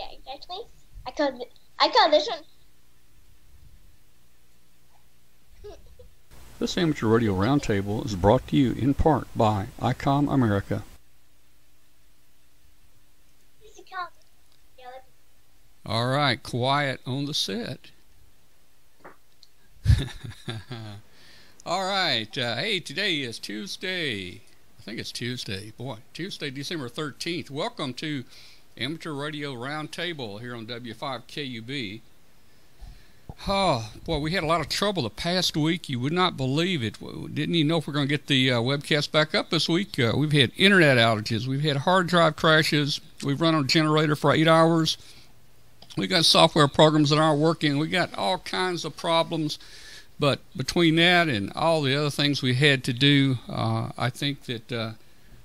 Yeah, exactly. I call th- I call this one. This Amateur Radio Roundtable is brought to you in part by ICOM America. All right, quiet on the set. All right, uh, hey, today is Tuesday. I think it's Tuesday. Boy, Tuesday, December 13th. Welcome to Amateur Radio Roundtable here on W5KUB. Oh, boy, we had a lot of trouble the past week. You would not believe it. We Didn't even know if we're going to get the uh, webcast back up this week. Uh, we've had internet outages. We've had hard drive crashes. We've run on a generator for eight hours. We got software programs that aren't working. We got all kinds of problems. But between that and all the other things we had to do, uh, I think that uh,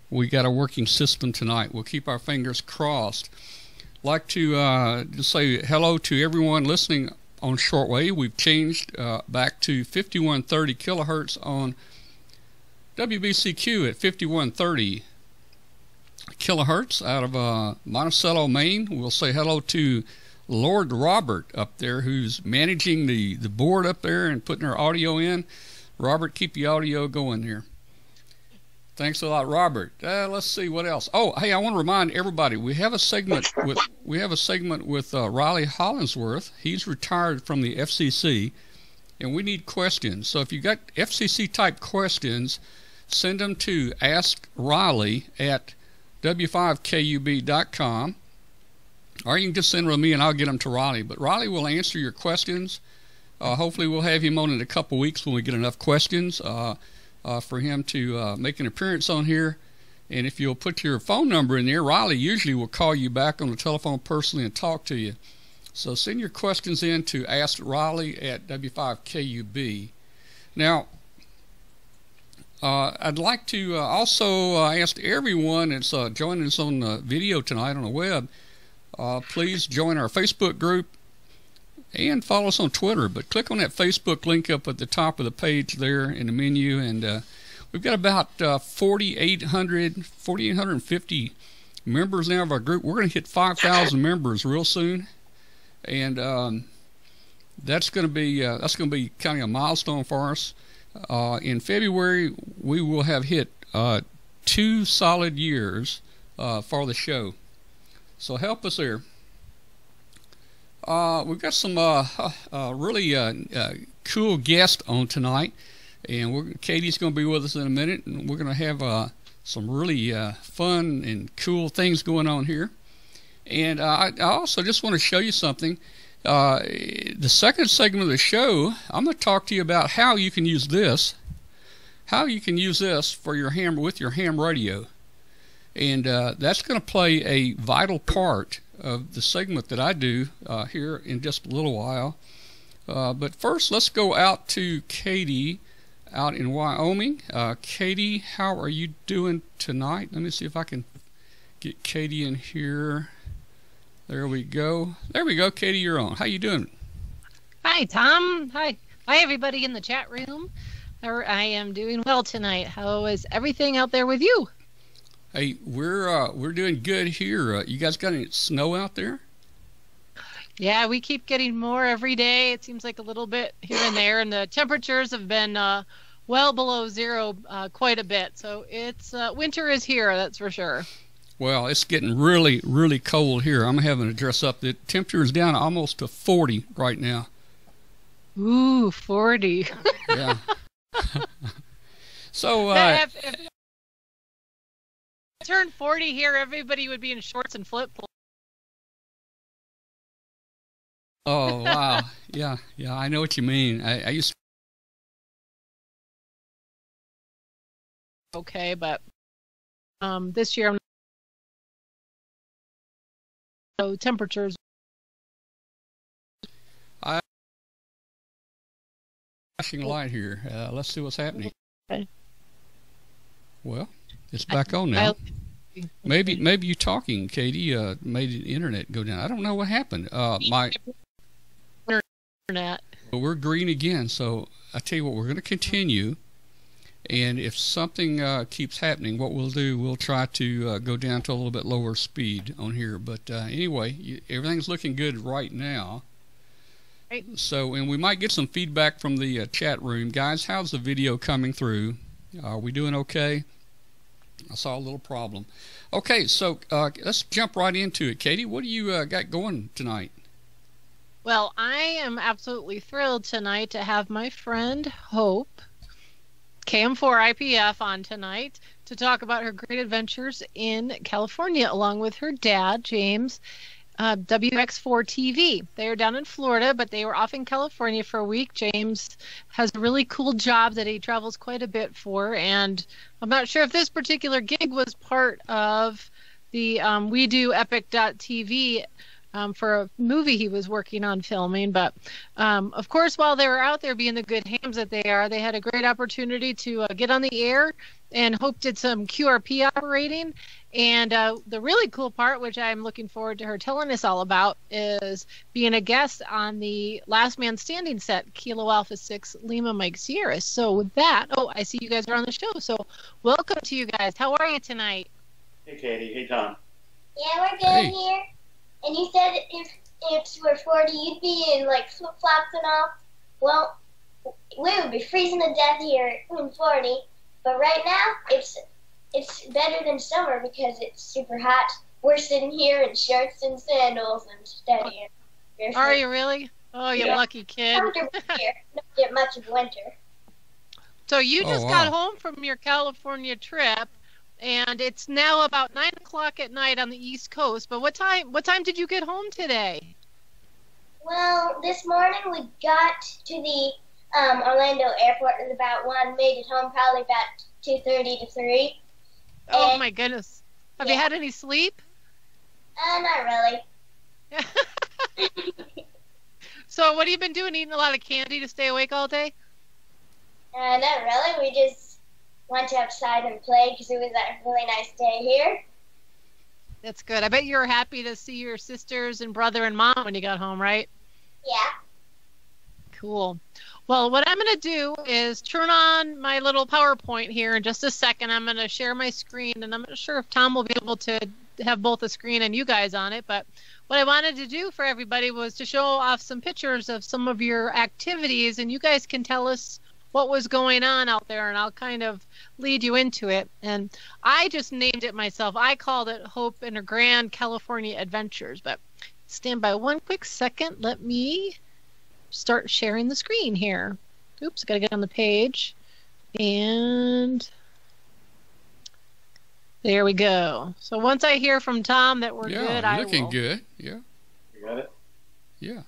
we got a working system tonight. We'll keep our fingers crossed. Like to uh, say hello to everyone listening on shortwave. We've changed uh, back to 5130 kilohertz on WBCQ at 5130 kilohertz out of uh, Monticello, Maine. We'll say hello to Lord Robert up there, who's managing the, the board up there and putting our audio in. Robert, keep the audio going here. Thanks a lot, Robert. Uh, let's see what else. Oh, hey, I want to remind everybody we have a segment with we have a segment with uh, Riley Hollingsworth. He's retired from the FCC, and we need questions. So if you got FCC type questions, send them to Ask Riley at w5kub.com, or you can just send them to me and I'll get them to Riley. But Riley will answer your questions. Uh, hopefully, we'll have him on in a couple weeks when we get enough questions. Uh, for him to uh, make an appearance on here. And if you'll put your phone number in there, Riley usually will call you back on the telephone personally and talk to you. So send your questions in to Ask Riley at W5KUB. Now, uh, I'd like to uh, also uh, ask everyone that's uh, joining us on the video tonight on the web, uh, please join our Facebook group and follow us on Twitter. But click on that Facebook link up at the top of the page there in the menu, and uh, we've got about uh, 4,800, 4,850 members now of our group. We're going to hit 5,000 members real soon, and um, that's going to be uh, that's going to be kind of a milestone for us. Uh, in February, we will have hit uh, two solid years uh, for the show. So help us there. Uh, we've got some uh, uh, really uh, uh, cool guests on tonight, and we're, Katie's going to be with us in a minute, and we're going to have uh, some really uh, fun and cool things going on here. And uh, I, I also just want to show you something. Uh, the second segment of the show, I'm going to talk to you about how you can use this, how you can use this for your ham with your ham radio, and uh, that's going to play a vital part of the segment that I do uh, here in just a little while. Uh, but first, let's go out to Katie out in Wyoming. Uh, Katie, how are you doing tonight? Let me see if I can get Katie in here. There we go. There we go. Katie, you're on. How you doing? Hi, Tom. Hi. Hi, everybody in the chat room. I am doing well tonight. How is everything out there with you? Hey, we're uh, we're doing good here. Uh, you guys got any snow out there? Yeah, we keep getting more every day. It seems like a little bit here and there, and the temperatures have been uh, well below zero uh, quite a bit. So it's uh, winter is here, that's for sure. Well, it's getting really, really cold here. I'm having to dress up. The temperature is down almost to 40 right now. Ooh, 40. Yeah. so, uh, if, if turned 40 here, everybody would be in shorts and flip flops. oh wow, yeah, yeah, I know what you mean. I, I used. Okay, but um, this year I'm so temperatures I flashing light here. Uh, let's see what's happening. Okay. Well, it's back on now. Maybe maybe you talking, Katie, uh, made the internet go down. I don't know what happened. Uh, my internet. well, we're green again, so I tell you what, we're going to continue, And if something uh, keeps happening, what we'll do, we'll try to uh, go down to a little bit lower speed on here. But uh, anyway, you, everything's looking good right now. Right. So, and we might get some feedback from the uh, chat room, guys. How's the video coming through? Are we doing okay? I saw a little problem. Okay, so uh, let's jump right into it. Katie, what do you uh, got going tonight? Well, I am absolutely thrilled tonight to have my friend Hope, KM4 IPF, on tonight to talk about her great adventures in California, along with her dad, James, uh, WX4 TV. They are down in Florida, but they were off in California for a week. James has a really cool job that he travels quite a bit for, and I'm not sure if this particular gig was part of the um, We Do Epic.tv um, for a movie he was working on filming. But um, of course, while they were out there being the good hams that they are, they had a great opportunity to uh, get on the air. And Hope did some QRP operating. And uh, the really cool part, which I'm looking forward to her telling us all about, is being a guest on the Last Man Standing set, Kilo Alpha 6 Lima Mike Sierra. So, with that, oh, I see you guys are on the show. So, welcome to you guys. How are you tonight? Hey, Katie. Hey, Tom. Yeah, we're good Hey. here. And you said if if we're 40, you'd be in like flip flops and all. Well, we would be freezing to death here in 40. But right now, it's it's better than summer because it's super hot. We're sitting here in shirts and sandals and studying. Are you really? Oh, you Yeah. lucky kid. Comfortable here. Don't get much of winter. So you Oh, just wow. got home from your California trip, and it's now about nine o'clock at night on the East Coast. But what time? What time did you get home today? Well, this morning we got to the um, Orlando airport at about one. Made it home probably about two thirty to three. Oh Eh, my goodness! Have you had any sleep? Uh, not really. so what have you been doing? Eating a lot of candy to stay awake all day? Uh, not really. We just went outside and played because it was a really nice day here. That's good. I bet you were happy to see your sisters and brother and mom when you got home, right? Yeah. Cool. Well, what I'm going to do is turn on my little PowerPoint here in just a second. I'm going to share my screen, and I'm not sure if Tom will be able to have both the screen and you guys on it. But what I wanted to do for everybody was to show off some pictures of some of your activities, and you guys can tell us what was going on out there, and I'll kind of lead you into it. And I just named it myself. I called it Hope and her Grand California Adventures. But stand by one quick second. Let me start sharing the screen here. Oops, gotta get on the page. And there we go. So once I hear from Tom that we're yeah, good, I looking will. good. Yeah, You got it? yeah.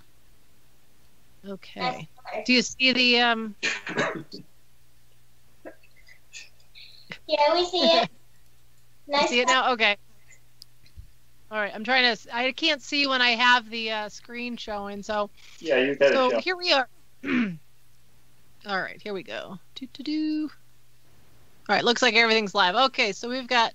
Okay. Do you see the um? Yeah, we see it. Nice. See it now? Okay. All right. I'm trying to. I can't see when I have the uh, screen showing. So Yeah, you got so it. Joe. here we are. All right, here we go. Do do do. All right, looks like everything's live. Okay, so we've got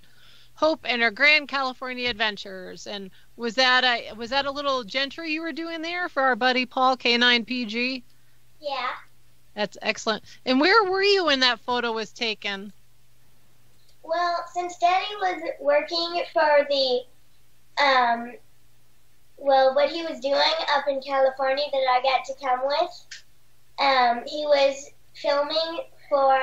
Hope and our Grand California Adventures, and was that a was that a little gentry you were doing there for our buddy Paul K9PG? Yeah. That's excellent. And where were you when that photo was taken? Well, since Daddy was working for the, um, well, what he was doing up in California that I got to come with, um, he was filming for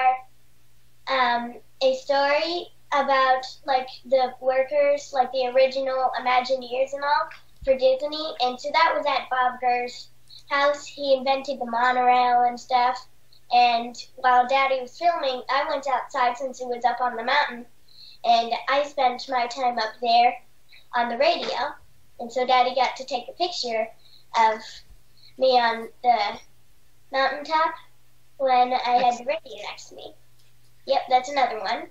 um, a story about like the workers, like the original Imagineers and all for Disney, and so that was at Bob Gurr's house. He invented the monorail and stuff. And while Daddy was filming, I went outside since it was up on the mountain, and I spent my time up there on the radio. And so Daddy got to take a picture of me on the mountaintop when I had the radio next to me. Yep, that's another one.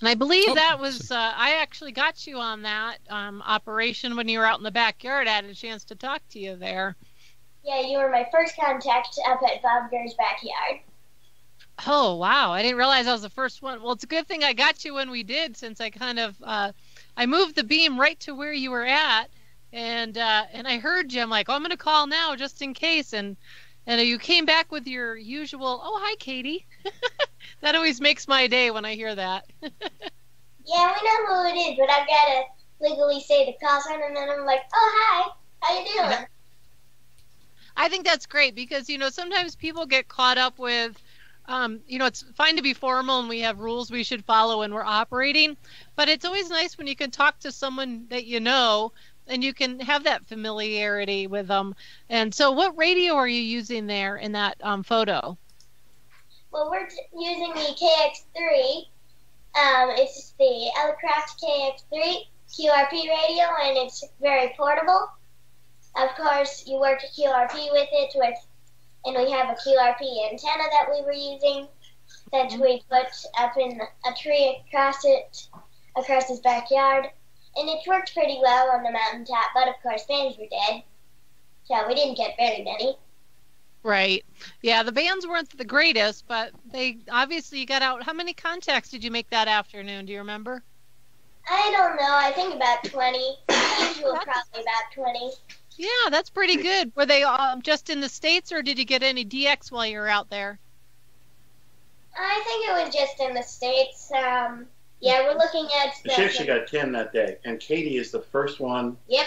And I believe Oh, that was uh, I actually got you on that um, operation when you were out in the backyard. I had a chance to talk to you there. Yeah, you were my first contact up at Bob Gurr's backyard. Oh wow! I didn't realize I was the first one. Well, it's a good thing I got you when we did, since I kind of uh, I moved the beam right to where you were at, and uh, and I heard you. I'm like, oh, I'm gonna call now just in case, and and you came back with your usual. Oh hi, Katie. that always makes my day when I hear that. yeah, we know who it is, but I've got to legally say the call sign, and then I'm like, oh, hi, how you doing? I think that's great because, you know, sometimes people get caught up with, um, you know, it's fine to be formal and we have rules we should follow when we're operating, but it's always nice when you can talk to someone that you know and you can have that familiarity with them. And so, what radio are you using there in that um, photo? Well, we're t- using the KX3. Um, it's the Elecraft KX3 QRP radio, and it's very portable. Of course, you work QRP with it, with, and we have a QRP antenna that we were using that we put up in a tree across it, across his backyard and it worked pretty well on the mountaintop, but of course bands were dead, so we didn't get very many. Right. Yeah, the bands weren't the greatest, but they obviously you got out. How many contacts did you make that afternoon? Do you remember? I don't know. I think about 20. Usually probably about 20. Yeah, that's pretty good. Were they um, just in the States, or did you get any DX while you were out there? I think it was just in the States. Um, yeah, we're looking at. The she actually got 10 that day, and Katie is the first one Yep.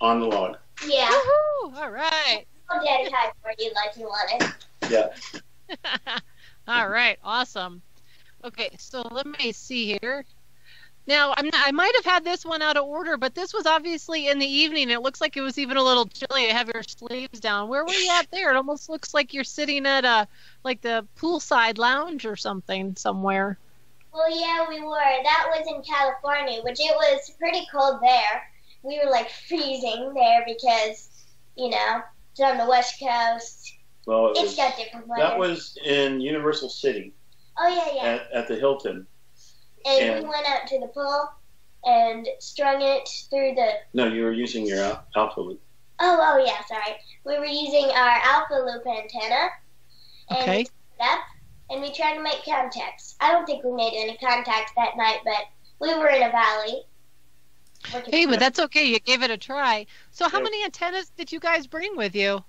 on the log. Yeah. Woohoo! All right. I'll daddy high for you like you wanted. Yeah. All right. Awesome. Okay, so let me see here. Now, I'm not, I might have had this one out of order, but this was obviously in the evening. It looks like it was even a little chilly to have your sleeves down. Where were you at there? It almost looks like you're sitting at a like the poolside lounge or something somewhere. Well, yeah, we were. That was in California, which it was pretty cold there. We were like freezing there because, you know, it's on the West Coast. Well, it It's was, got different weather. that was in Universal City oh, yeah, yeah. at, at the Hilton. And and- we went out to the pool and strung it through the. No, you were using your al- Alpha Loop. Oh, oh, yeah, sorry. We were using our Alpha Loop antenna. And Okay. we took it up and we tried to make contacts. I don't think we made any contacts that night, but we were in a valley. Hey, but that's okay. You gave it a try. So, how many antennas did you guys bring with you?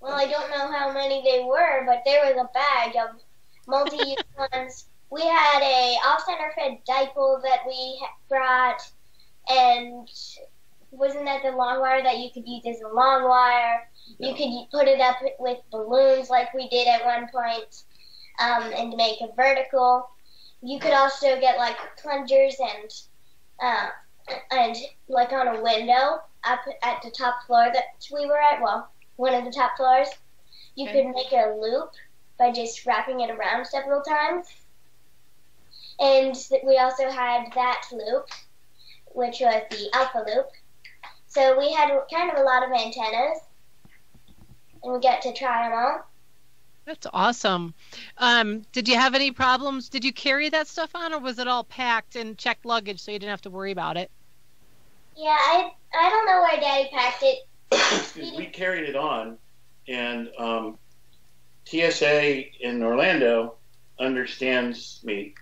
Well, I don't know how many they were, but there was a bag of multi-use ones. We had a off-center fed dipole that we brought, and wasn't that the long wire that you could use as a long wire? You could put it up with balloons like we did at one point, um, and make a vertical. You could also get like plungers and uh, and like on a window up at the top floor that we were at. Well, one of the top floors. You Okay. could make a loop by just wrapping it around several times. And we also had that loop, which was the alpha loop. So we had kind of a lot of antennas, and we got to try them all. That's awesome. Um, did you have any problems? Did you carry that stuff on, or was it all packed and checked luggage so you didn't have to worry about it? Yeah, I I don't know where Daddy packed it. Excuse me, we carried it on, and um, TSA in Orlando understands me,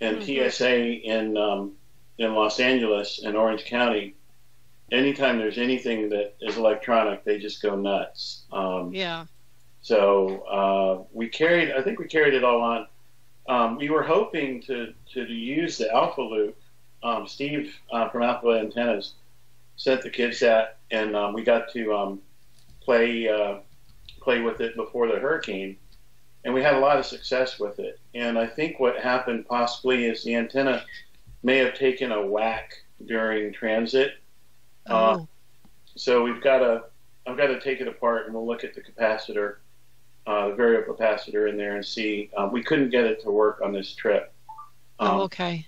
and Mhm. TSA in um, in Los Angeles and Orange County. Anytime there's anything that is electronic, they just go nuts. Um, Yeah. So uh, we carried, I think we carried it all on. Um, we were hoping to, to use the Alpha Loop. Um, Steve uh, from Alpha Antennas sent the kids that, and um, we got to um, play uh, play with it before the hurricane, and we had a lot of success with it. And I think what happened possibly is the antenna may have taken a whack during transit. Uh, Oh. So we've got to, I've got to take it apart and we'll look at the capacitor, uh, the variable capacitor in there and see. Um, we couldn't get it to work on this trip. Um, oh, okay.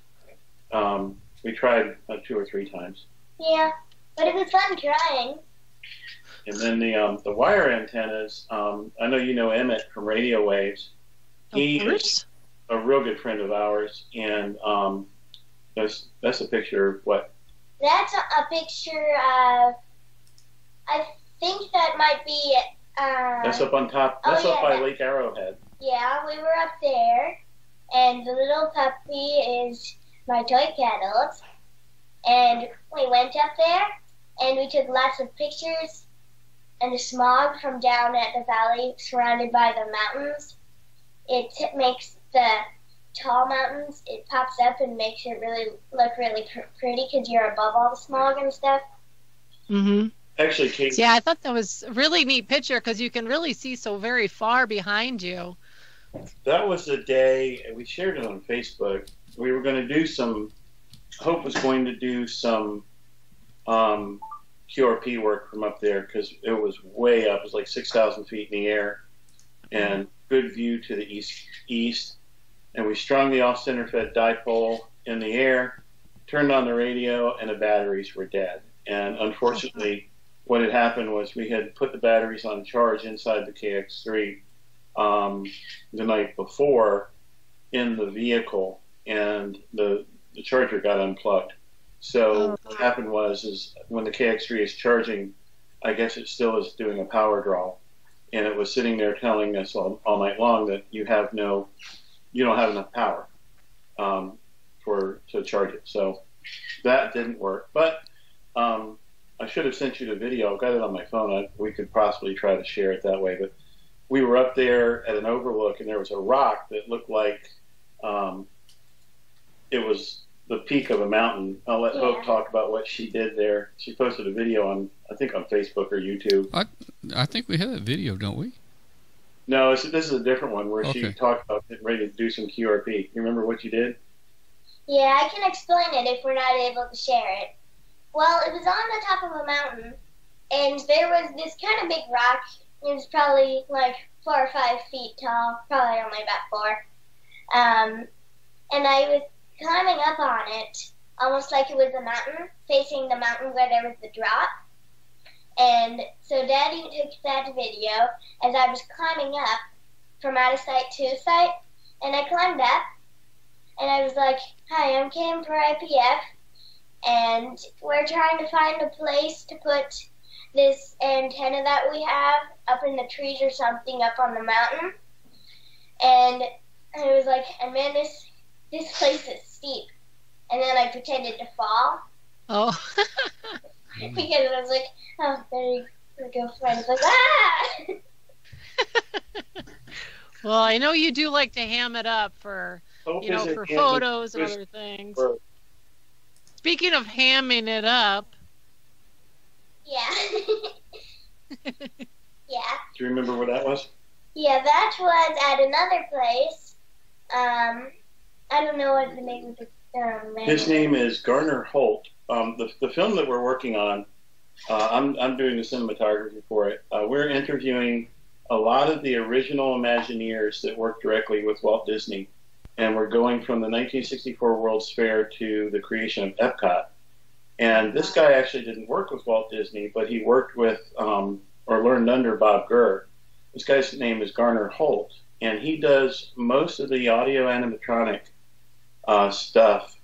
um, we tried uh, two or three times. Yeah, but it was fun trying. And then the um, the wire antennas. Um, I know you know Emmett from Radio Waves. He of is course. a real good friend of ours, and um, that's that's a picture of what That's a, picture of. I think that might be. Uh, that's up on top. Oh, That's up yeah, by that- Lake Arrowhead. Yeah, we were up there, and the little puppy is my toy Kettles, and we went up there, and we took lots of pictures, and the smog from down at the valley, surrounded by the mountains, it makes the tall mountains, it pops up and makes it really look really pr- pretty because you're above all the smog and stuff. Mm-hmm. Actually, Kate, Yeah, I thought that was a really neat picture because you can really see so very far behind you. that was the day, and we shared it on Facebook. We were going to do some, Hope was going to do some um, QRP work from up there because it was way up. It was like 6,000 feet in the air and good view to the east. east. And we strung the off center fed dipole in the air, turned on the radio, and the batteries were dead. And unfortunately, what had happened was we had put the batteries on charge inside the KX3 um, the night before in the vehicle, and the the charger got unplugged. So Oh. what happened was is when the KX3 is charging, I guess it still is doing a power draw, and it was sitting there telling us all, all night long that you have no, you don't have enough power um, for to charge it. So that didn't work. But um, I should have sent you the video. I've got it on my phone. I, we could possibly try to share it that way. But we were up there at an overlook, and there was a rock that looked like um, it was the peak of a mountain. I'll let Hope talk about what she did there. She posted a video on, I think, on Facebook or YouTube. I think we have that video, don't we? No, it's, this is a different one where she talked about getting ready to do some QRP. You remember what you did? Yeah, I can explain it if we're not able to share it. Well, it was on the top of a mountain, and there was this kind of big rock. It was probably like four or five feet tall, probably only about four. Um, and I was climbing up on it, almost like it was a mountain, facing the mountain where there was the drop. And so Daddy took that video as I was climbing up from out of sight to sight, and I climbed up, and I was like, Hi, I'm KM4 IPF, and we're trying to find a place to put this antenna that we have up in the trees or something up on the mountain. And I was like, and man, this this place is steep. And then I pretended to fall Oh, because I was like, oh, there you go, friends. Like, ah! well, I know you do like to ham it up for Hope you know for photos and other things. for- Speaking of hamming it up, yeah. yeah. Do you remember where that was? Yeah, that was at another place. Um, I don't know what the name of the um, man His name is Garner Holt. Um, the, the film that we're working on, uh, I'm, I'm doing the cinematography for it. Uh, we're interviewing a lot of the original Imagineers that worked directly with Walt Disney. And we're going from the 1964 World's Fair to the creation of Epcot. And this guy actually didn't work with Walt Disney, but he worked with um, or learned under Bob Gurr. This guy's name is Garner Holt, and he does most of the audio animatronic uh, stuff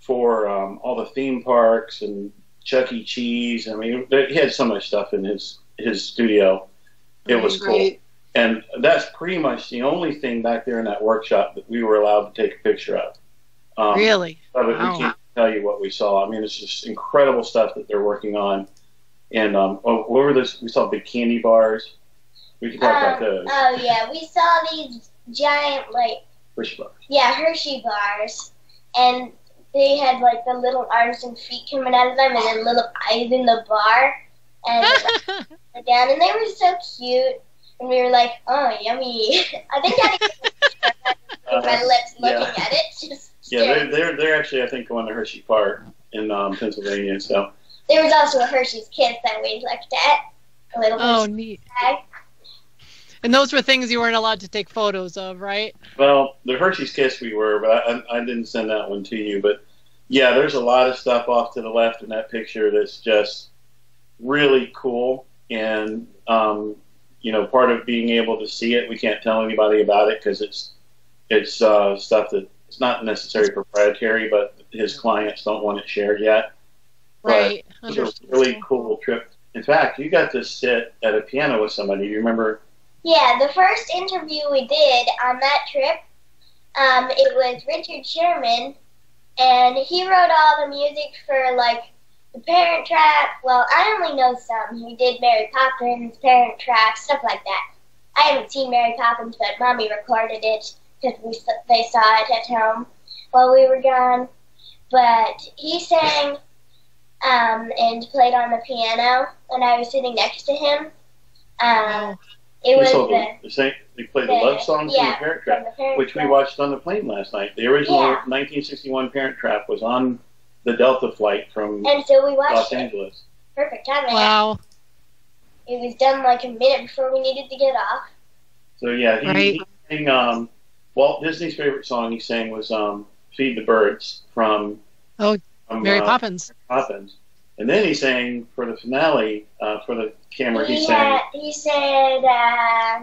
for um, all the theme parks and Chuck E. Cheese. I mean, he had so much stuff in his his studio. It was cool, Right. and that's pretty much the only thing back there in that workshop that we were allowed to take a picture of. Um, really, but Wow. we can't tell you what we saw. I mean, it's just incredible stuff that they're working on. And um, oh, what were those? We saw big candy bars. We can talk about Um, those. oh yeah, we saw these giant like Fish bars. yeah Hershey bars, and they had like the little arms and feet coming out of them, and then little eyes in the bar, and they down, and they were so cute. And we were like, oh, yummy. I think I Uh, red lips looking yeah. at it. Just Yeah, they're, they're they're actually I think going to Hershey Park in um, Pennsylvania. So There was also a Hershey's Kiss that we looked at. A little oh Hershey's neat. bag. And those were things you weren't allowed to take photos of, right? well, the Hershey's Kiss we were, but I, I didn't send that one to you. But yeah, there's a lot of stuff off to the left in that picture that's just really cool. And um, you know, part of being able to see it, we can't tell anybody about it because it's it's uh, stuff that it's not necessarily proprietary, but his clients don't want it shared yet. But Right. It was a really cool trip. In fact, you got to sit at a piano with somebody. You remember? Yeah, the first interview we did on that trip, um, it was Richard Sherman, and he wrote all the music for like the Parent Trap. Well, I only know some. He did Mary Poppins, Parent Trap, stuff like that. I haven't seen Mary Poppins, but Mommy recorded it because we they saw it at home while we were gone. But he sang um, and played on the piano, and I was sitting next to him. Um, it was saw the, the, the same, they played the, the- love songs from the Parent Trap, the Parent which we watched on the plane last night. The original Yeah. 1961 Parent Trap was on the Delta flight from and so we watched Los it. Angeles. Perfect timing. Wow. It was done like a minute before we needed to get off. So yeah, he, Right. he sang um, Walt Disney's favorite song he sang was um, "Feed the Birds" from Oh, from, Mary uh, Poppins. Poppins. And then he sang for the finale uh, for the camera. He He, sang had, he said, uh,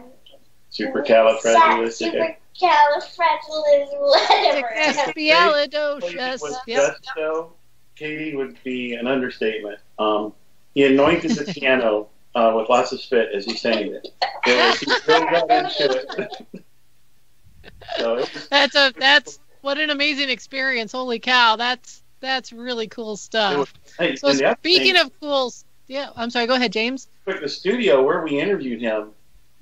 "Supercalifragilistic." Supercalifragilistic. Espialidocious. was Yep. gusto, Katie would be an understatement. Um, he anointed the piano uh, with lots of spit as he sang it. It was, he really got into it. so it was, That's a that's what an amazing experience. Holy cow. That's that's really cool stuff. was hey, So and the other speaking thing, of cool, yeah, I'm sorry. Go ahead, James. quick, the studio where we interviewed him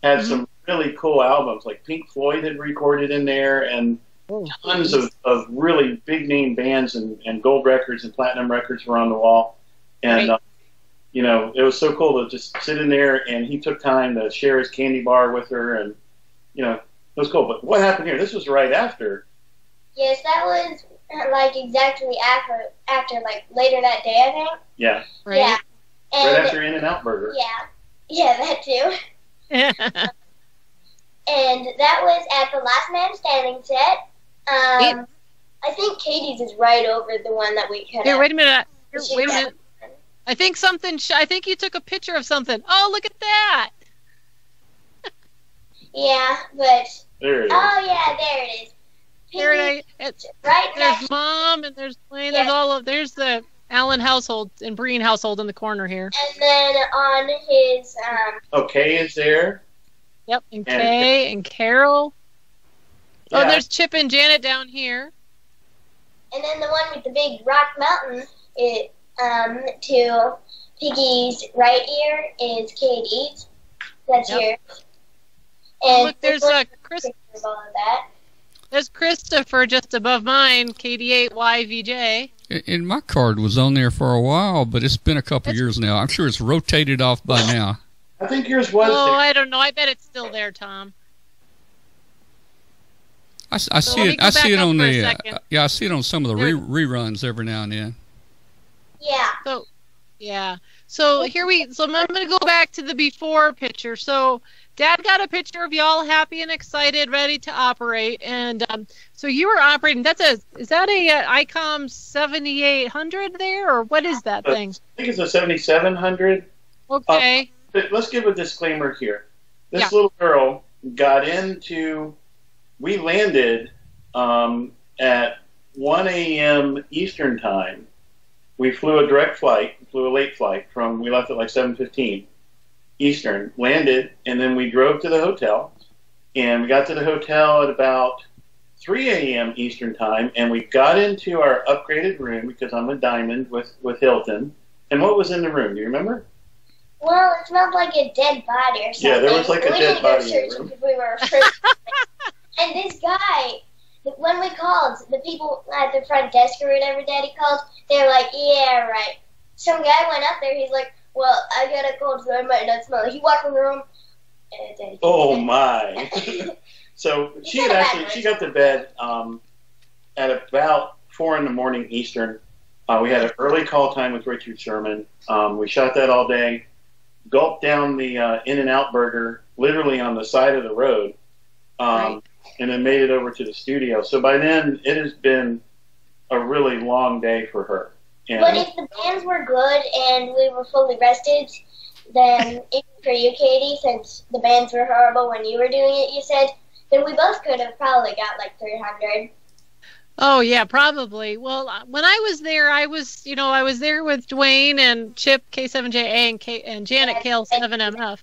had Mhm. some really cool albums. Like Pink Floyd had recorded in there, and tons of, of really big name bands and, and gold records and platinum records were on the wall. And, Right. uh, you know, it was so cool to just sit in there and he took time to share his candy bar with her and, you know, it was cool. But what happened here? This was right after. Yes, that was like exactly after, after like later that day, I think. Yeah. Right. Yeah. Right And after In and Out Burger. yeah, yeah, that too. And that was at the Last Man Standing set. Um, Yeah. I think Katie's is right over the one that we cut Here, out. wait a minute. Here, wait a minute. I think something. Sh- I think you took a picture of something. Oh, look at that. Yeah, but There it is. oh yeah, there it is. There Piggy, it is. It's, right next. there's mom and there's Blaine. There's all of. There's the Allen household and Breen household in the corner here. And then on his um, Okay, is there. Yep. And And- Kay and Carol. Oh, there's Chip and Janet down here. and then the one with the big rock mountain, it um to Piggy's right ear is Katie's. That's Yep. yours. Oh, look, there's one uh, Chris. picture of all of that. There's Christopher just above mine. KD8YVJ. And- And my card was on there for a while, but it's been a couple That's- years now. I'm sure it's rotated off by now. I think yours was Oh, there. I don't know. I bet it's still there, Tom. I So see it. I see it on for a the. Uh, yeah, I see it on some of the re- reruns every now and then. Yeah. So, yeah. So here we. So I'm going to go back to the before picture. So Dad got a picture of y'all happy and excited, ready to operate, and um, so you were operating. That's a. Is that a, uh ICOM 7800 there, or what is that Uh, thing? I think it's a 7700. Okay. But let's give a disclaimer here. This Yeah. little girl got into. We landed um, at 1 a.m. Eastern time. We flew a direct flight, flew a late flight from. We left at like 7:15 Eastern. Landed, and then we drove to the hotel, and we got to the hotel at about 3 a.m. Eastern time, and we got into our upgraded room because I'm a diamond with with Hilton. And what was in the room? Do you remember? Well, it smelled like a dead body or something. Yeah, there was like a we dead body in the room. we were and this guy, when we called, the people at the front desk or whatever Daddy called, they were like, "Yeah, right." Some guy went up there. He's like, "Well, I got a cold, so I might not smell it." He walked in the room. And Daddy Oh my! so she had got a bad actually she got to bed um, at about four in the morning Eastern. Uh, we had an early call time with Richard Sherman. Um, we shot that all day. Gulped down the uh, In and Out burger literally on the side of the road, um, Right. and then made it over to the studio. So by then it has been a really long day for her. And But if the bands were good and we were fully rested, then even for you, Katie, since the bands were horrible when you were doing it, you said, then we both could have probably got like 300. Oh yeah, probably. Well, uh, when I was there, I was, you know, I was there with Dwayne and Chip K7JA and K and Janet KL7MF.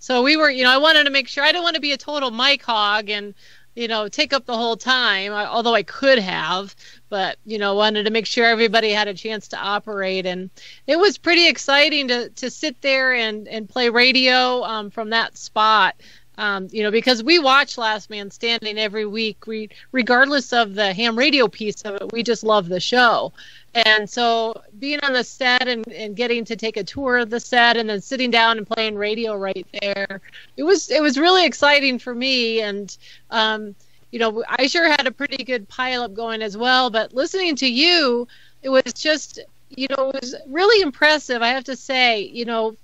So we were, you know, I wanted to make sure I didn't want to be a total mic hog and, you know, take up the whole time. Although I could have, but you know, wanted to make sure everybody had a chance to operate, and it was pretty exciting to to sit there and and play radio um, from that spot. Um, you know, because we watch Last Man Standing every week, we, regardless of the ham radio piece of it, we just love the show. And so being on the set and, and getting to take a tour of the set and then sitting down and playing radio right there, it was it was really exciting for me. And um, you know, I sure had a pretty good pileup going as well. But listening to you, it was just you know, it was really impressive. I have to say, you know,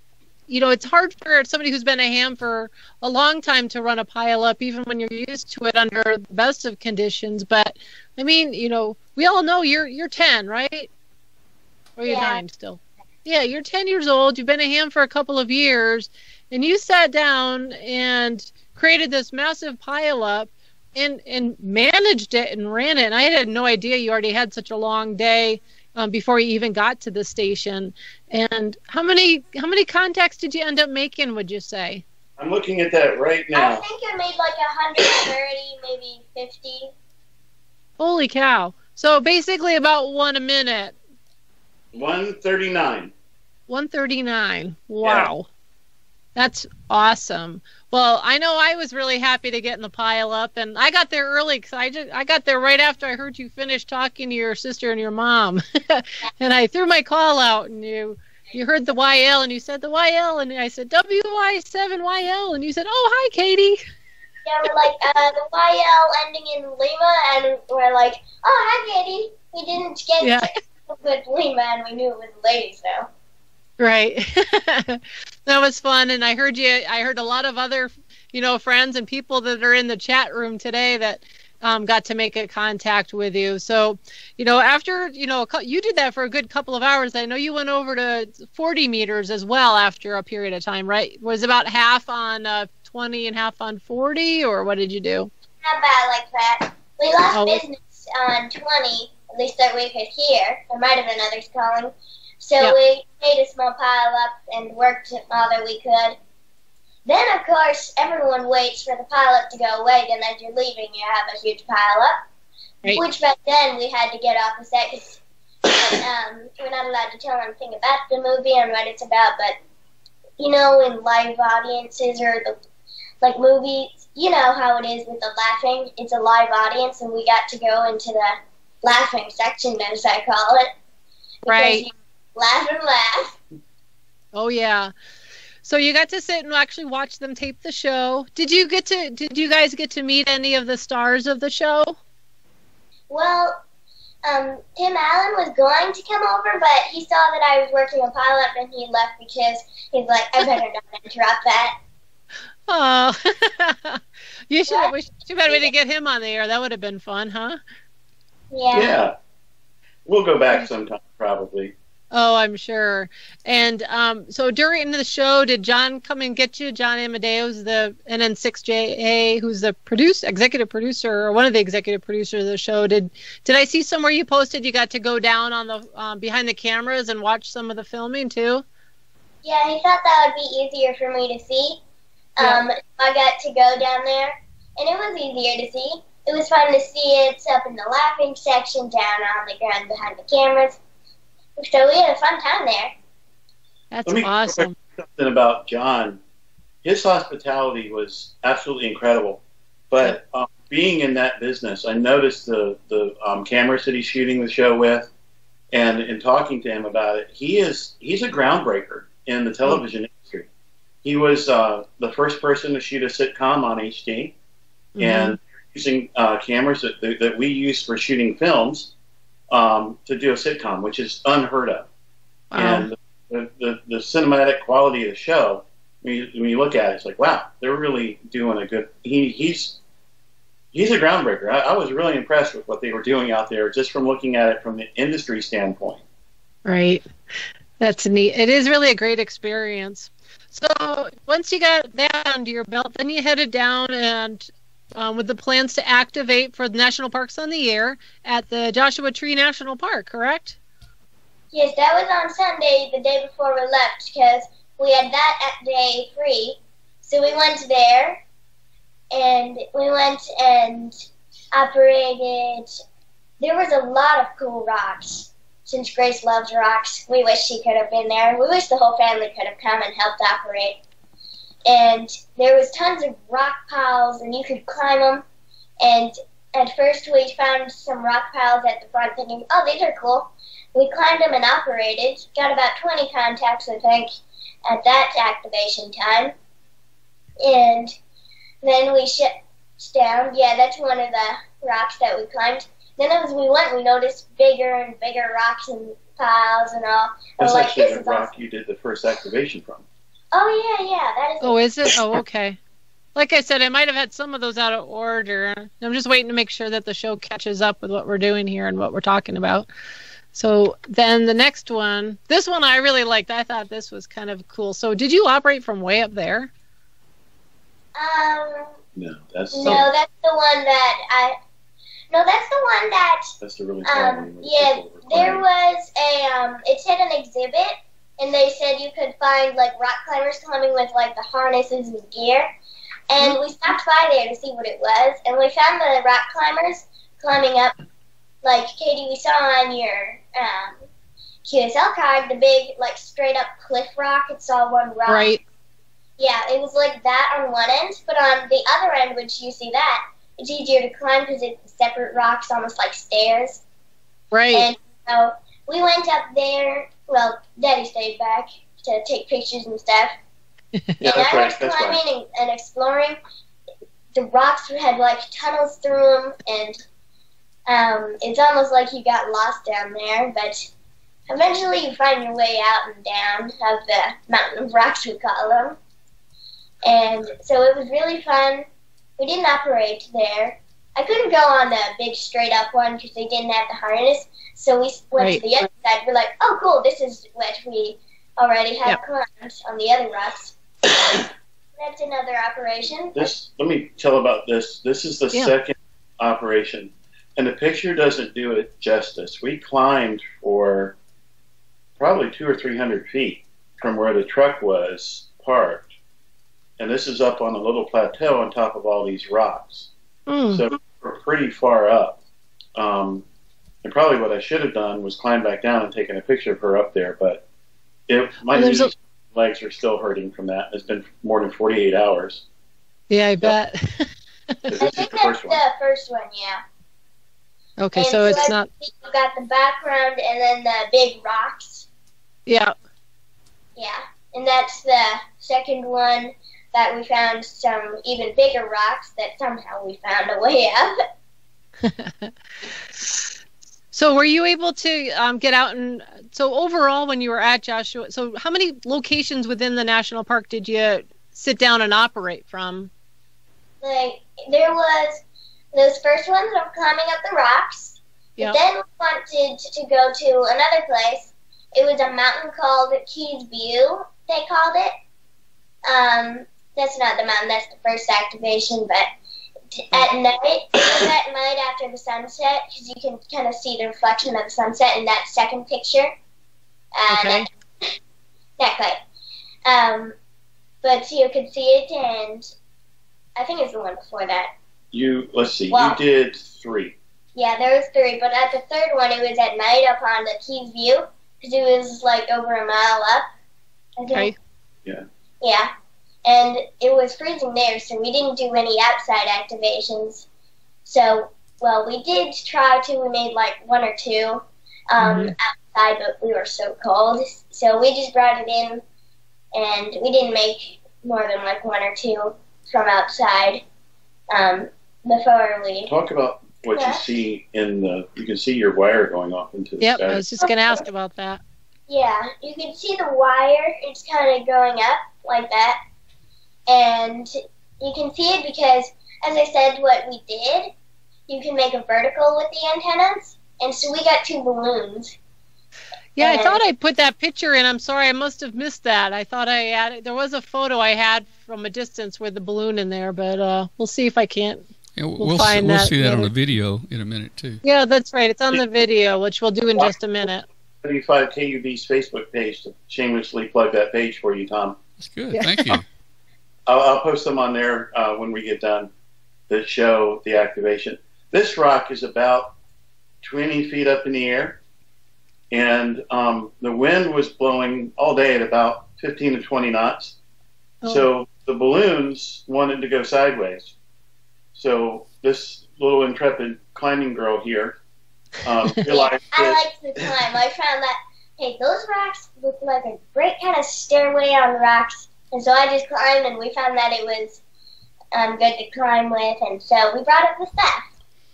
you know, it's hard for somebody who's been a ham for a long time to run a pile up, even when you're used to it under the best of conditions. But I mean, you know, we all know you're you're 10, right? Or you're Yeah. nine still? Yeah, you're 10 years old. You've been a ham for a couple of years, and you sat down and created this massive pile up and and managed it and ran it. And I had no idea you already had such a long day um, before you even got to the station. And how many how many contacts did you end up making? Would you say? I'm looking at that right now. I think I made like 130, maybe 50. Holy cow! So basically about one a minute. 139. 139. Wow. That's awesome. Well, I know I was really happy to get in the pile up, and I got there early because I just I got there right after I heard you finish talking to your sister and your mom, and I threw my call out, and you you heard the YL, and you said the YL, and I said WY7YL, and you said, oh hi Katie. Yeah, we're like uh, the YL ending in Lima, and we're like, oh, hi, Katie. We didn't get Yeah. with Lima, and we knew it was ladies, though. Right. that was fun and I heard you I heard a lot of other, you know, friends and people that are in the chat room today that um, got to make a contact with you. So, you know, after, you know, you did that for a good couple of hours. I know you went over to 40 meters as well after a period of time, right? Was about half on uh, 20 and half on 40 or what did you do? Not bad like that. We lost Oh. business on 20, at least that we could hear. There might have been others calling. So Yeah. we made a small pile up and worked it all that we could. Then, of course, everyone waits for the pile up to go away. Then, as you're leaving, you have a huge pile up. Right. Which back then we had to get off the set because um, we're not allowed to tell anything about the movie and what it's about. But you know, in live audiences or the like movies, you know how it is with the laughing. It's a live audience, and we got to go into the laughing section, as I call it. Right. you Laugh and laugh. Oh yeah. So you got to sit and actually watch them tape the show. Did you get to did you guys get to meet any of the stars of the show? Well, um, Tim Allen was going to come over, but he saw that I was working a pilot, and he left because he's like, I better not interrupt that. Oh, you should What? have wished too bad we didn't get him on the air. That would have been fun, huh? Yeah. Yeah. We'll go back sometime, probably. Oh, I'm sure. And um, so during the show, did John come and get you? John Amodeo, the NN6JA, who's the produce executive producer or one of the executive producers of the show. Did did I see somewhere you posted you got to go down on the um, behind the cameras and watch some of the filming too? Yeah, he thought that would be easier for me to see. Yeah. Um, I got to go down there, and it was easier to see. It was fun to see it up in the laughing section, down on the ground behind the cameras. So we had a fun time there. That's Let me awesome. something about John. His hospitality was absolutely incredible. But um, being in that business, I noticed the the um, cameras that he's shooting the show with, and in talking to him about it, he is he's a groundbreaker in the television industry. He was uh, the first person to shoot a sitcom on HD, Mhm. and using uh, cameras that, that that we use for shooting films um, to do a sitcom, which is unheard of Wow. and the, the, the cinematic quality of the show when you, when you look at it it's like wow they're really doing a good he, he's he's a groundbreaker I, I was really impressed with what they were doing out there just from looking at it from the industry standpoint Right. That's neat. It is really a great experience. So once you got that under your belt, then you headed down and um, with the plans to activate for the National Parks on the Air at the Joshua Tree National Park, correct? Yes, that was on Sunday, the day before we left, because we had that at day free. So we went there, and we went and operated. There was a lot of cool rocks. Since Grace loves rocks, we wish she could have been there. We wish the whole family could have come and helped operate. And there was tons of rock piles, and you could climb them. And at first, we found some rock piles at the front, thinking, "Oh, these are cool." We climbed them and operated. Got about 20 contacts, I think, at that activation time. And then we shut down. Yeah, that's one of the rocks that we climbed. Then as we went, we noticed bigger and bigger rocks and piles and all. That's like, actually the rock awesome. you did the first activation from. Oh yeah, yeah, that is. Oh, is it? Oh, okay. Like I said, I might have had some of those out of order. I'm just waiting to make sure that the show catches up with what we're doing here and what we're talking about. So then the next one, this one I really liked. I thought this was kind of cool. So did you operate from way up there? Um, No, that's no, that's the one that I. No, that's the one that. that's the really tall Um, one. yeah, there was a. Um, it said an exhibit, and they said you could find like rock climbers climbing with like the harnesses and gear. And we stopped by there to see what it was, and we found the rock climbers climbing up, like Katie, we saw on your um, QSL card, the big like straight up cliff rock. It's all one rock. Right. Yeah, it was like that on one end, but on the other end, which you see that, it's easier to climb because it's separate rocks, almost like stairs. Right. And so we went up there. Well, Daddy stayed back to take pictures and stuff. Yeah, and that's I right. was That's climbing right. and, and exploring. The rocks had like tunnels through them, and um, it's almost like you got lost down there. But eventually, you find your way out and down of the mountain of rocks we call them. And so it was really fun. We didn't operate there. I couldn't go on the big straight up one because they didn't have the harness. So we went Right. to the other side. We're like, oh, cool, this is what we already have Yep. climbed on the other rocks. That's another operation. This let me tell about this. This is the Yeah. second operation, and the picture doesn't do it justice. We climbed for probably two or three hundred feet from where the truck was parked, and this is up on a little plateau on top of all these rocks. Hmm. So we're pretty far up. Um, and probably what I should have done was climb back down and taken a picture of her up there, but if my Well, there's knees, legs are still hurting from that. It's been more than 48 hours. Yeah, I bet. But I is think the that's first one. the first one, yeah. okay, And so it's not. think You've got the background and then the big rocks. Yeah. Yeah. And that's the second one that we found some even bigger rocks that somehow we found a way up. So were you able to um, get out and so overall when you were at Joshua? So how many locations within the national park did you sit down and operate from? Like there was those first ones of climbing up the rocks. Yeah. Then we wanted to go to another place. It was a mountain called Keys View. They called it. Um, that's not the mountain. That's the first activation. But t- at night, at night after the sunset because you can kind of see the reflection of the sunset in that second picture. Uh, Okay. That, that way. Um, but you could see it, and I think it's the one before that. You let's see. Wow. You did three. Yeah, there was three, but at the third one, it was at night up on the Keys View because it was like over a mile up. I think. Okay. Yeah, and it was freezing there, so we didn't do any outside activations. So, well, we did try to. We made like one or two um, Mhm. outside, but we were so cold, so we just brought it in, and we didn't make more than like one or two from outside um, before we. Talk about what Yeah. you see in the. You can see your wire going off into the Yep, sky. I was just gonna ask about that. Yeah, you can see the wire. It's kind of going up like that, and you can see it because, as I said, what we did, you can make a vertical with the antennas, and so we got two balloons. Yeah, I thought I put that picture in. I'm sorry, I must have missed that. I thought I added. There was a photo I had from a distance with the balloon in there, but uh, we'll see if I can't. Yeah, we'll We'll we'll, we'll that see that on later. the video in a minute too. Yeah, that's right. It's on the video, which we'll do in just a minute. 75 KUB's Facebook page to shamelessly plug that page for you, Tom. That's good. Yeah. Thank you. I'll, I'll post them on there uh, when we get done that show the activation. This rock is about 20 feet up in the air, and um, the wind was blowing all day at about 15 to 20 knots. Oh. So the balloons wanted to go sideways. So this little intrepid climbing girl here um, realized I that liked the climb. I found that hey, those rocks look like a great kind of stairway on the rocks, and so I just climbed, and we found that it was um, good to climb with, and so we brought up the staff.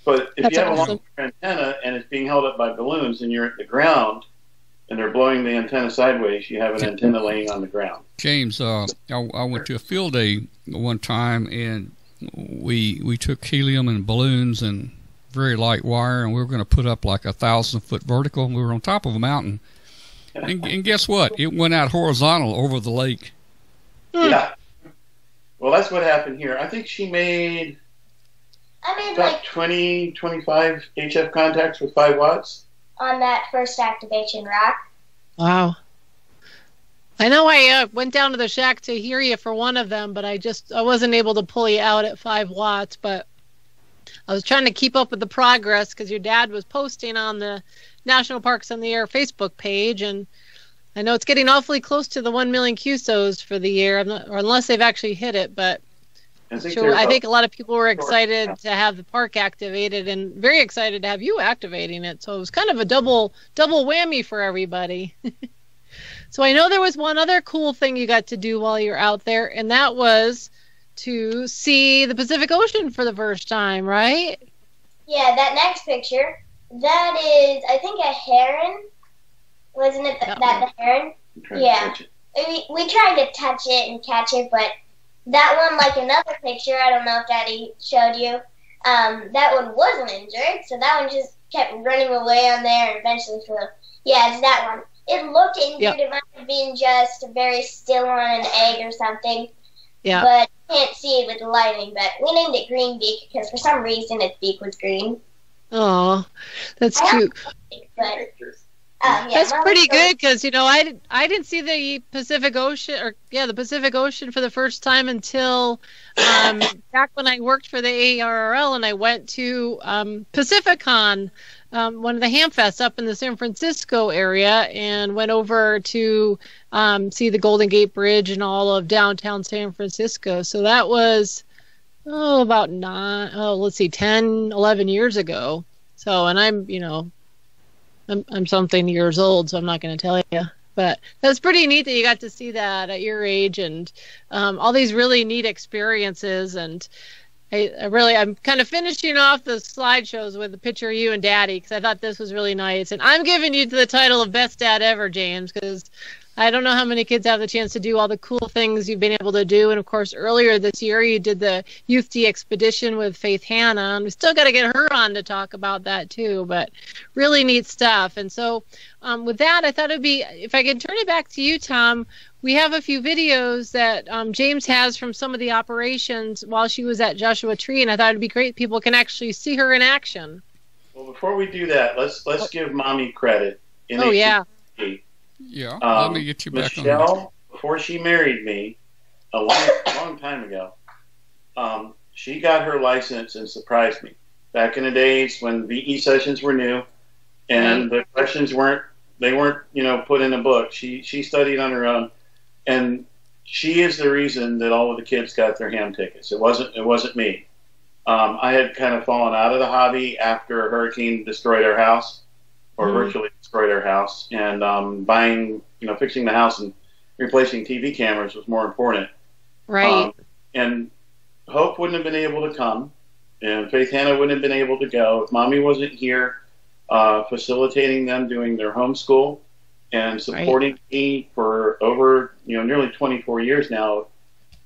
But if That's you have awesome. a long antenna and it's being held up by balloons and you're at the ground and they're blowing the antenna sideways, you have an antenna laying on the ground. James, uh, I, I went to a field day one time, and we we took helium and balloons and very light wire, and we were going to put up like a thousand foot vertical. And we were on top of a mountain, and, and guess what? It went out horizontal over the lake. Hmm. Yeah. Well, that's what happened here. I think she made I made about like 20, 25 HF contacts with 5 watts. on that first activation rock. Wow. I know I uh, went down to the shack to hear you for one of them, but I just I wasn't able to pull you out at five watts. But I was trying to keep up with the progress because your dad was posting on the National Parks on the Air Facebook page, and I know it's getting awfully close to the one million QSOs for the year, not, or unless they've actually hit it. But I think, sure, I think a lot of people were excited to have the park activated, and very excited to have you activating it. So it was kind of a double double whammy for everybody. so I know there was one other cool thing you got to do while you're out there, and that was to see the Pacific Ocean for the first time, right? Yeah, that next picture, that is, I think, a heron. Wasn't it th- That that the heron? I'm trying to yeah. We, we tried to touch it and catch it, but that one, like another picture, I don't know if Daddy showed you, um, that one wasn't injured, so that one just kept running away on there and eventually flew. Yeah, it's that one. It looked injured. Yep. It might have been just very still on an egg or something. Yeah. But can't see it with the lighting. But we named it Green Beak because for some reason its beak was green. Oh, that's I cute. But um, yeah, That's pretty good because you know I didn't I didn't see the Pacific Ocean or yeah the Pacific Ocean for the first time until um, back when I worked for the ARRL and I went to um, Pacificon, um, one of the Hamfests up in the San Francisco area, and went over to um, see the Golden Gate Bridge and all of downtown San Francisco. So that was oh about nine oh let's see 10 11 years ago. So and I'm you know I'm, I'm something years old, so I'm not going to tell you. But that's pretty neat that you got to see that at your age and um, all these really neat experiences. And I, I really, I'm kind of finishing off the slideshows with a picture of you and Daddy because I thought this was really nice. And I'm giving you the title of best dad ever, James, because I don't know how many kids have the chance to do all the cool things you've been able to do. And of course, earlier this year, you did the Youth DXpedition with Faith Hannah, and we still got to get her on to talk about that too. But really neat stuff. And so, um, with that, I thought it'd be if I could turn it back to you, Tom. We have a few videos that um, James has from some of the operations while she was at Joshua Tree, and I thought it'd be great. People can actually see her in action. Well, before we do that, let's let's give mommy credit. Oh yeah, NHTP. Yeah, Um, let me get you back on. Michelle, before she married me, a long, long time ago, um, she got her license and surprised me. Back in the days when VE sessions were new, and the questions weren't they weren't you know put in a book. She she studied on her own, and she is the reason that all of the kids got their ham tickets. It wasn't it wasn't me. Um, I had kind of fallen out of the hobby after a hurricane destroyed our house, or Mhm. virtually destroyed our house, and um, buying you know fixing the house and replacing TV cameras was more important. right. Um, and Hope wouldn't have been able to come, and Faith Hannah wouldn't have been able to go if Mommy wasn't here, uh, facilitating them doing their homeschool and supporting me for over you know nearly 24 years now,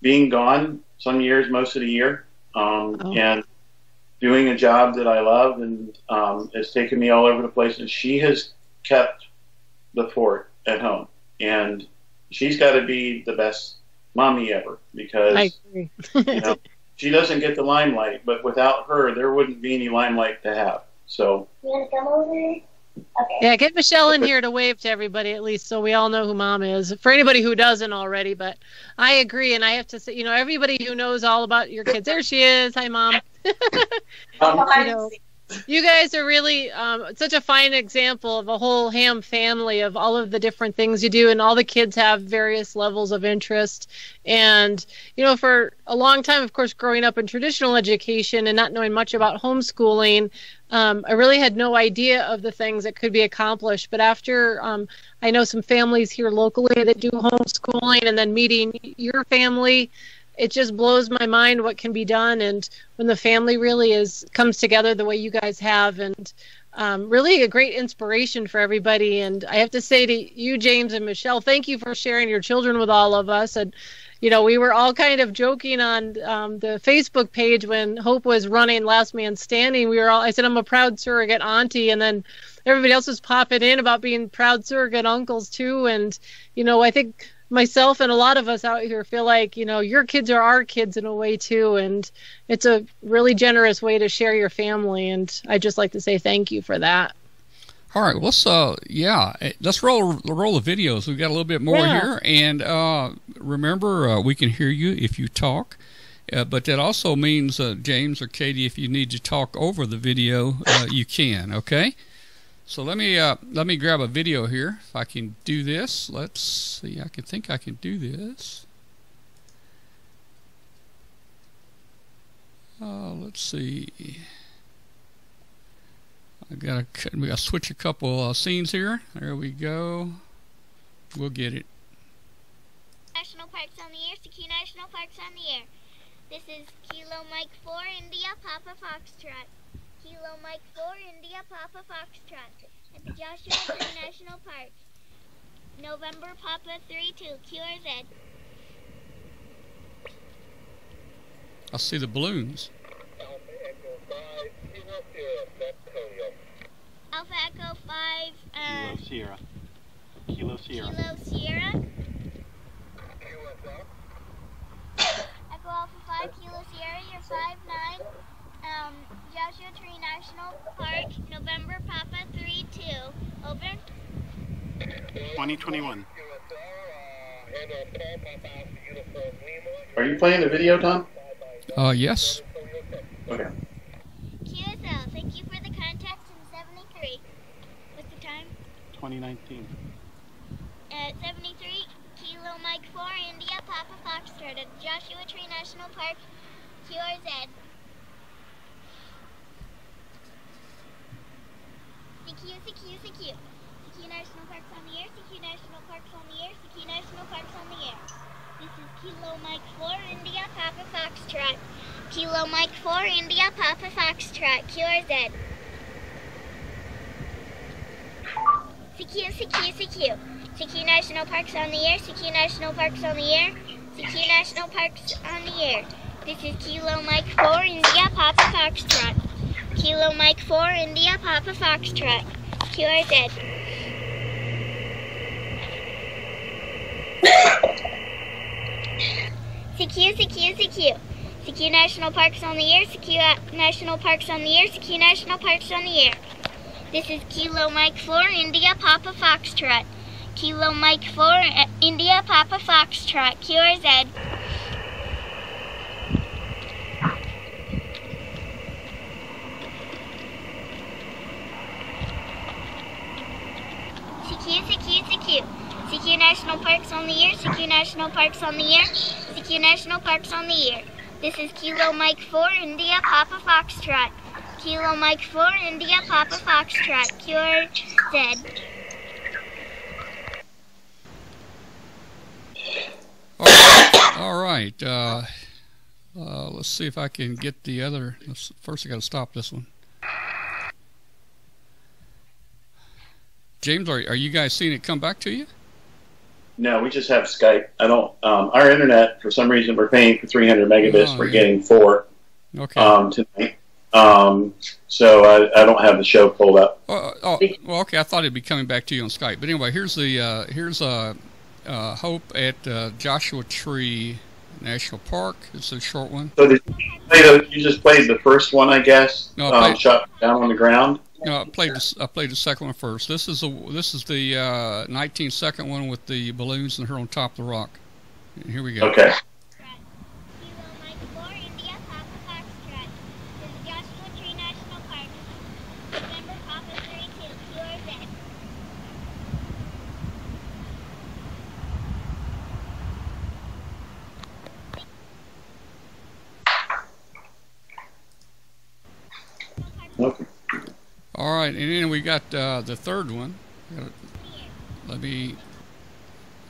being gone some years, most of the year, um, Oh. and doing a job that I love, and um, it's taken me all over the place. And she has kept the fort at home, and she's got to be the best mommy ever because I agree. you know, she doesn't get the limelight, but without her, there wouldn't be any limelight to have. So, You want to come over? Okay. Yeah, get Michelle in here to wave to everybody at least so we all know who mom is. For anybody who doesn't already, but I agree and I have to say, you know, everybody who knows all about your kids. There she is. Hi mom. Um, You know, you guys are really um, such a fine example of a whole ham family of all of the different things you do and all the kids have various levels of interest. And you know for a long time of course growing up in traditional education and not knowing much about homeschooling um, i really had no idea of the things that could be accomplished. But after um, i know some families here locally that do homeschooling and then meeting your family it just blows my mind what can be done. And when the family really is comes together the way you guys have and um, really a great inspiration for everybody. And i have to say to you james and michelle thank you for sharing your children with all of us. And you know we were all kind of joking on um, the facebook page when hope was running last man standing. We were all i said i'm a proud surrogate auntie. And then everybody else was popping in about being proud surrogate uncles too. And you know i think myself and a lot of us out here feel like you know your kids are our kids in a way too and it's a really generous way to share your family and i just like to say thank you for that. All right let's uh yeah eh, let's roll the roll the videos. We've got a little bit more yeah. here and uh remember uh, we can hear you if you talk uh, but that also means uh, james or katie if you need to talk over the video uh, you can okay so let me uh, let me grab a video here. If I can do this, let's see. I can think I can do this. Uh, let's see. I gotta we gotta switch a couple uh, scenes here. There we go. We'll get it. National Parks on the air. Secure National Parks on the air. This is Kilo Mike 4 India Papa Foxtrot. Kilo Mike 4 India Papa Foxtrot at the Joshua Tree National Park. November Papa 32 QRZ. I see the balloons. Alpha Echo 5 uh, Kilo Sierra. Kilo Sierra. Kilo Sierra. Echo Alpha 5 Kilo Sierra, you're 5 9 um, Joshua Tree National Park, November Papa 3-2. Over. 2021. Are you playing the video, Tom? Uh, yes. Okay. QSL, thank you for the contact in 73. What's the time? 2019. At 73, Kilo Mike 4, India Papa Foxtrot at Joshua Tree National Park, QRZ. CQ, CQ, CQ. CQ National Parks on the air, CQ National Parks on the air, CQ National Parks on the air. This is Kilo Mike 4, India Papa Foxtrot. Kilo Mike 4, India Papa Foxtrot, QRZ. CQ, CQ, CQ. CQ National Parks on the air, CQ National Parks on the air, CQ National Parks on the air. This is Kilo Mike 4, India Papa Foxtrot. Kilo Mike 4, India uh, Papa Foxtrot. QRZ. CQ, CQ, CQ. CQ National Parks on the air, CQ National Parks on the air, CQ National Parks on the air. This is Kilo Mike 4, India Papa Foxtrot. Kilo Mike 4, uh, India Papa Foxtrot, QRZ. CQ National Parks on the air, CQ National Parks on the air, CQ National Parks on the air. This is Kilo Mike 4, India Papa Foxtrot. Kilo Mike 4, India Papa Foxtrot, QRZ. All right. All right. Uh, uh, let's see if I can get the other. First, I got to stop this one. James, are, are you guys seeing it come back to you? No, we just have Skype. I don't. Um, our internet, for some reason, we're paying for 300 megabits. Oh, we're yeah. getting four okay. um, tonight. Um, so I, I, don't have the show pulled up. Oh, oh, well, okay. I thought it'd be coming back to you on Skype. But anyway, here's the uh, here's uh, uh, Hope at uh, Joshua Tree National Park. It's a short one. So did you, play the, you just played the first one, I guess. No, I um, shot down on the ground. No, I played the, I played the second one first. This is the this is the uh, 19 second one with the balloons and her on top of the rock. Here we go. Okay. Okay. All right, and then we got uh, the third one. Let me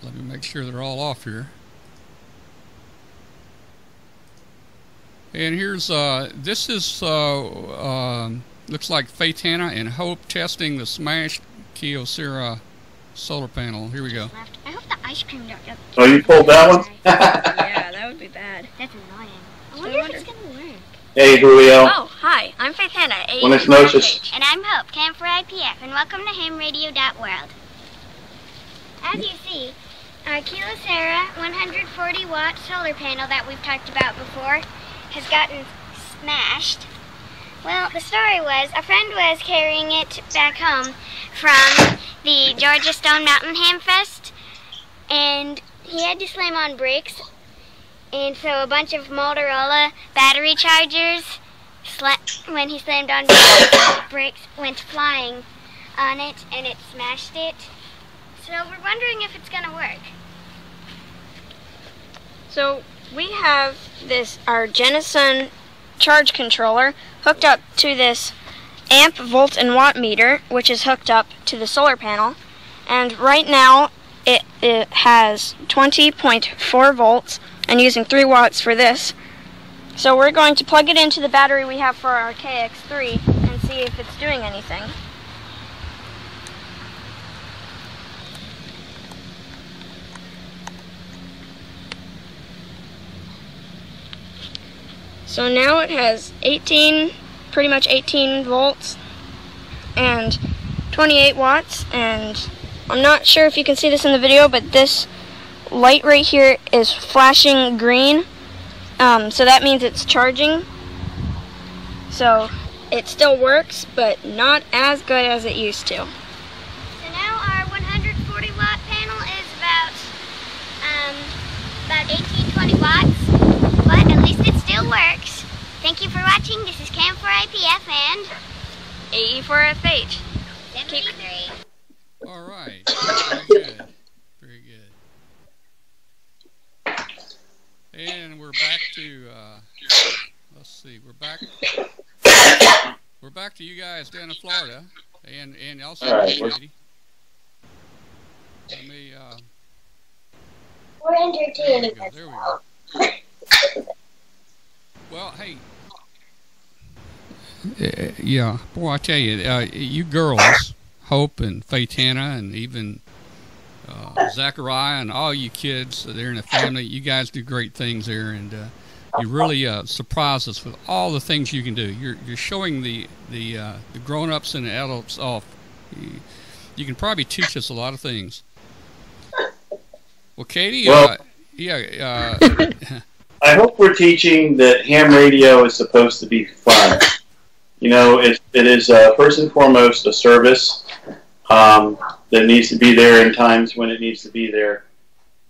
let me make sure they're all off here. And here's uh, this is uh, um, looks like Faith Hannah and Hope testing the smashed Kyocera solar panel. Here we go. I hope the ice cream don't get Oh, you pulled that one? yeah, that would be bad. That's annoying. I wonder wonder if if it's gonna work. Hey, Julio. Oh, hi. I'm Faith Hannah. A When it's. And I'm Hope, KM4 IPF, and welcome to hamradio.world. As you see, our Kyocera 140 watt solar panel that we've talked about before has gotten smashed. Well, the story was a friend was carrying it back home from the Georgia Stone Mountain Ham Fest, and he had to slam on brakes, and so a bunch of Motorola battery chargers when he slammed on the brakes went flying on it and it smashed it. So we're wondering if it's gonna work. So we have this our Genasun charge controller hooked up to this amp, volt, and watt meter, which is hooked up to the solar panel. And right now it, it has 20.4 volts and using 3 watts for this. So we're going to plug it into the battery we have for our KX3 and see if it's doing anything. So now it has 18, pretty much 18 volts and 28 watts. And I'm not sure if you can see this in the video, but this light right here is flashing green. Um, so that means it's charging. So it still works, but not as good as it used to. So now our 140 watt panel is about um, about 18, 20 watts, but at least it still works. Thank you for watching. This is KM4 IPF and AE4FH. 73. All right. Very good. Very good. And we're back to uh, let's see. We're back. We're back to you guys down in Florida, and and also All right, you, we're- Let me. Uh, We're there entertaining we go. as There we well. go. Well, hey. Uh, yeah, boy, I tell you, uh, you girls, Hope and Faith Hannah, and even uh, Zachariah, and all you kids there in the family, you guys do great things there, and uh, you really uh, surprise us with all the things you can do. You're you're showing the the uh, the grown-ups and the adults off. You, you can probably teach us a lot of things. Well, Katie, Well- uh, yeah, uh, I hope we're teaching that ham radio is supposed to be fun. You know, it, it is uh, first and foremost a service um, that needs to be there in times when it needs to be there.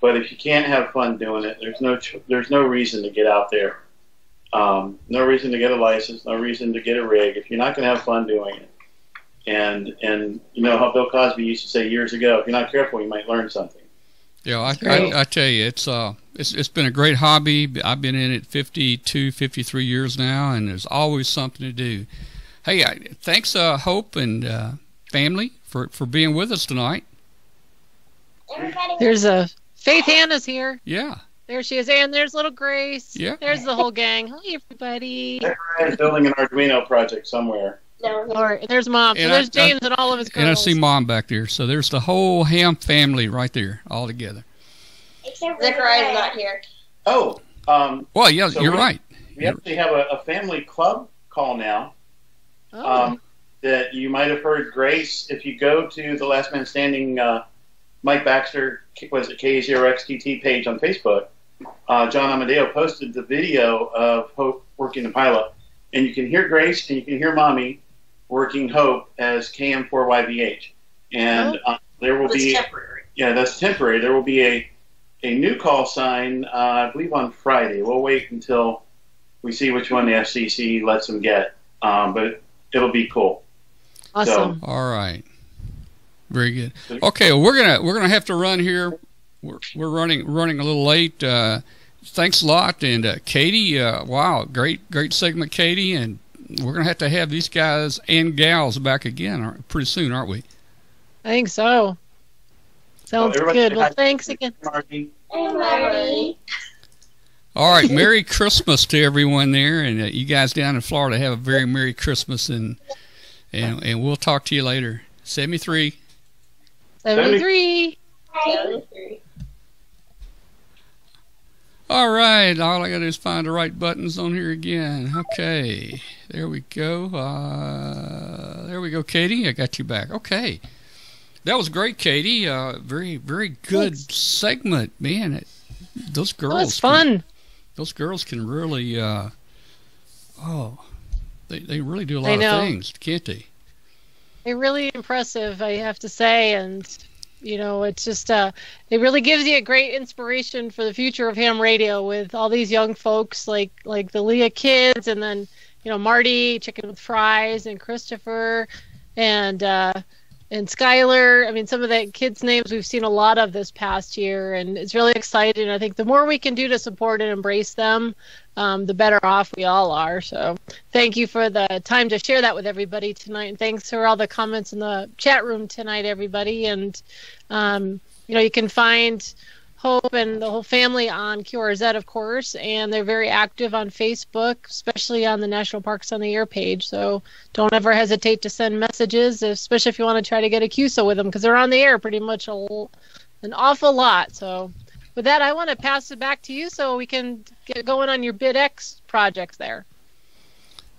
But if you can't have fun doing it, there's no ch- there's no reason to get out there. Um, no reason to get a license. No reason to get a rig if you're not going to have fun doing it. And and you know how Bill Cosby used to say years ago, if you're not careful, you might learn something. Yeah, I, Great. I, I tell you, it's uh, it's it's been a great hobby. I've been in it 52, 53 years now, and there's always something to do. Hey, I, thanks, uh, Hope and uh, family for for being with us tonight. Everybody There's a Faith Hannah's here. Yeah, There she is, and there's little Grace. Yeah. There's the whole gang. Hi, everybody. Zachariah is building an Arduino project somewhere. no, no. Or there's mom. So And I- there's James and all of his girls. and I see Mom back there. So there's the whole Ham family right there, all together. Except for not here. Oh, um, Well, yeah, So you're we- right. we actually have a, a family club call now. Oh. Um, that you might have heard Grace. If you go to the Last Man Standing, uh, Mike Baxter was it K0XTT page on Facebook. Uh, John Amodeo posted the video of Hope working the pilot, and you can hear Grace and you can hear Mommy working Hope as KM4YVH, and uh, there will be temporary. yeah, that's temporary. There will be a a new call sign, uh, I believe, on Friday. We'll wait until we see which one the FCC lets them get, um, but it'll be cool. Awesome. All right. Very good. Okay, well, we're gonna we're gonna have to run here. We're we're running running a little late. Uh, thanks a lot, and uh, Katie. Uh, wow, great great segment, Katie, and we're going to have to have these guys and gals back again pretty soon, aren't we? I think so. Sounds well, good. Well, thanks again. Marty. Hey, Marty. All right, Merry Christmas to everyone there, and uh, you guys down in Florida have a very Merry Christmas, and and and we'll talk to you later. Seventy three. Seventy three. All right, all I got to do is find the right buttons on here again. Okay, there we go. Uh, there we go, Katie. I got you back. Okay, that was great, Katie. Uh, very, very good Thanks. segment, man. It, those girls. That was fun. Can, those girls can really. Uh, oh, they they really do a lot of things, can't they? They're really impressive, I have to say, and you know it's just uh it really gives you a great inspiration for the future of ham radio with all these young folks like like the lea kids and then you know marty chicken with fries and christopher and uh and Skylar. I mean, some of the kids' names we've seen a lot of this past year, and it's really exciting. I think the more we can do to support and embrace them, um, the better off we all are. So, thank you for the time to share that with everybody tonight, and thanks for all the comments in the chat room tonight, everybody. And um, you know, you can find Hope and the whole family on QRZ, of course, and they're very active on Facebook, especially on the National Parks on the Air page. So don't ever hesitate to send messages, especially if you want to try to get a QSO with them, because they're on the air pretty much a, an awful lot. So with that, I want to pass it back to you so we can get going on your BITX projects there.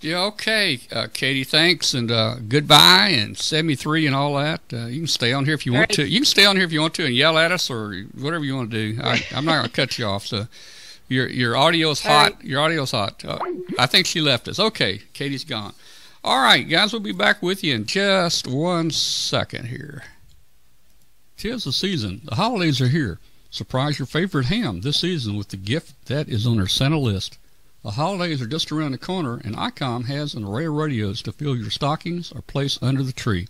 Yeah, okay, uh, Katie. Thanks and uh, goodbye and seventy three and all that. Uh, you can stay on here if you want to. You can stay on here if you want to and yell at us or whatever you want to do. I, am not going to cut you off. So your your audio's hot. Right. Your audio's hot. Uh, I think she left us. Okay, Katie's gone. All right, guys, we'll be back with you in just one second here. Tis the season. The holidays are here. Surprise your favorite ham this season with the gift that is on our Santa list. The holidays are just around the corner, and ICOM has an array of radios to fill your stockings or place under the tree.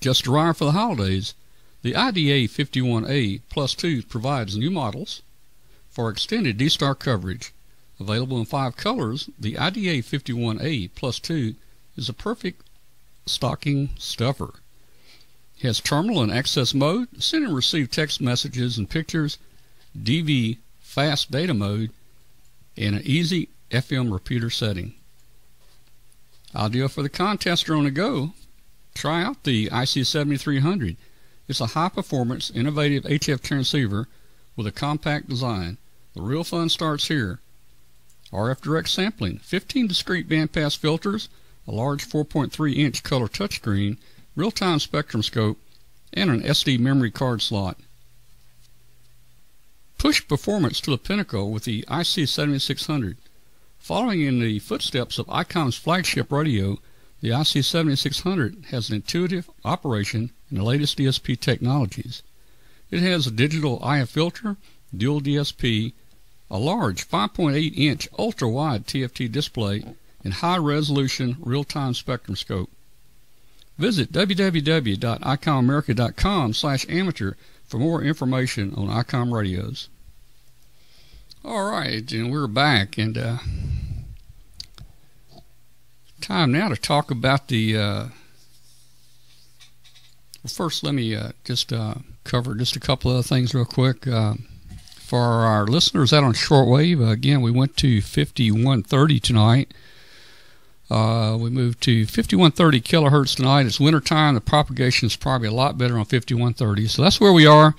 Just arrived for the holidays, the IDA 51A Plus 2 provides new models for extended D-Star coverage. Available in five colors, the IDA 51A Plus 2 is a perfect stocking stuffer. It has terminal and access mode, send and receive text messages and pictures, DV fast data mode, in an easy FM repeater setting. Ideal for the contester on the go. Try out the IC7300. It's a high-performance, innovative HF transceiver with a compact design. The real fun starts here. RF direct sampling, 15 discrete bandpass filters, a large 4.3 inch color touchscreen, real-time spectrum scope, and an SD memory card slot. Push performance to the pinnacle with the IC7600. Following in the footsteps of ICOM's flagship radio, the IC7600 has an intuitive operation in the latest DSP technologies. It has a digital IF filter, dual DSP, a large 5.8 inch ultra wide TFT display, and high resolution real time spectrum scope. Visit www.icomamerica.com slash amateur for more information on ICOM radios. All right, and we're back, and uh, time now to talk about the. Uh, well, first, let me uh, just uh, cover just a couple of things real quick. Uh, for our listeners out on shortwave, again, we went to 5130 tonight. Uh, we moved to 5130 kilohertz tonight. It's wintertime. The propagation is probably a lot better on 5130. So that's where we are.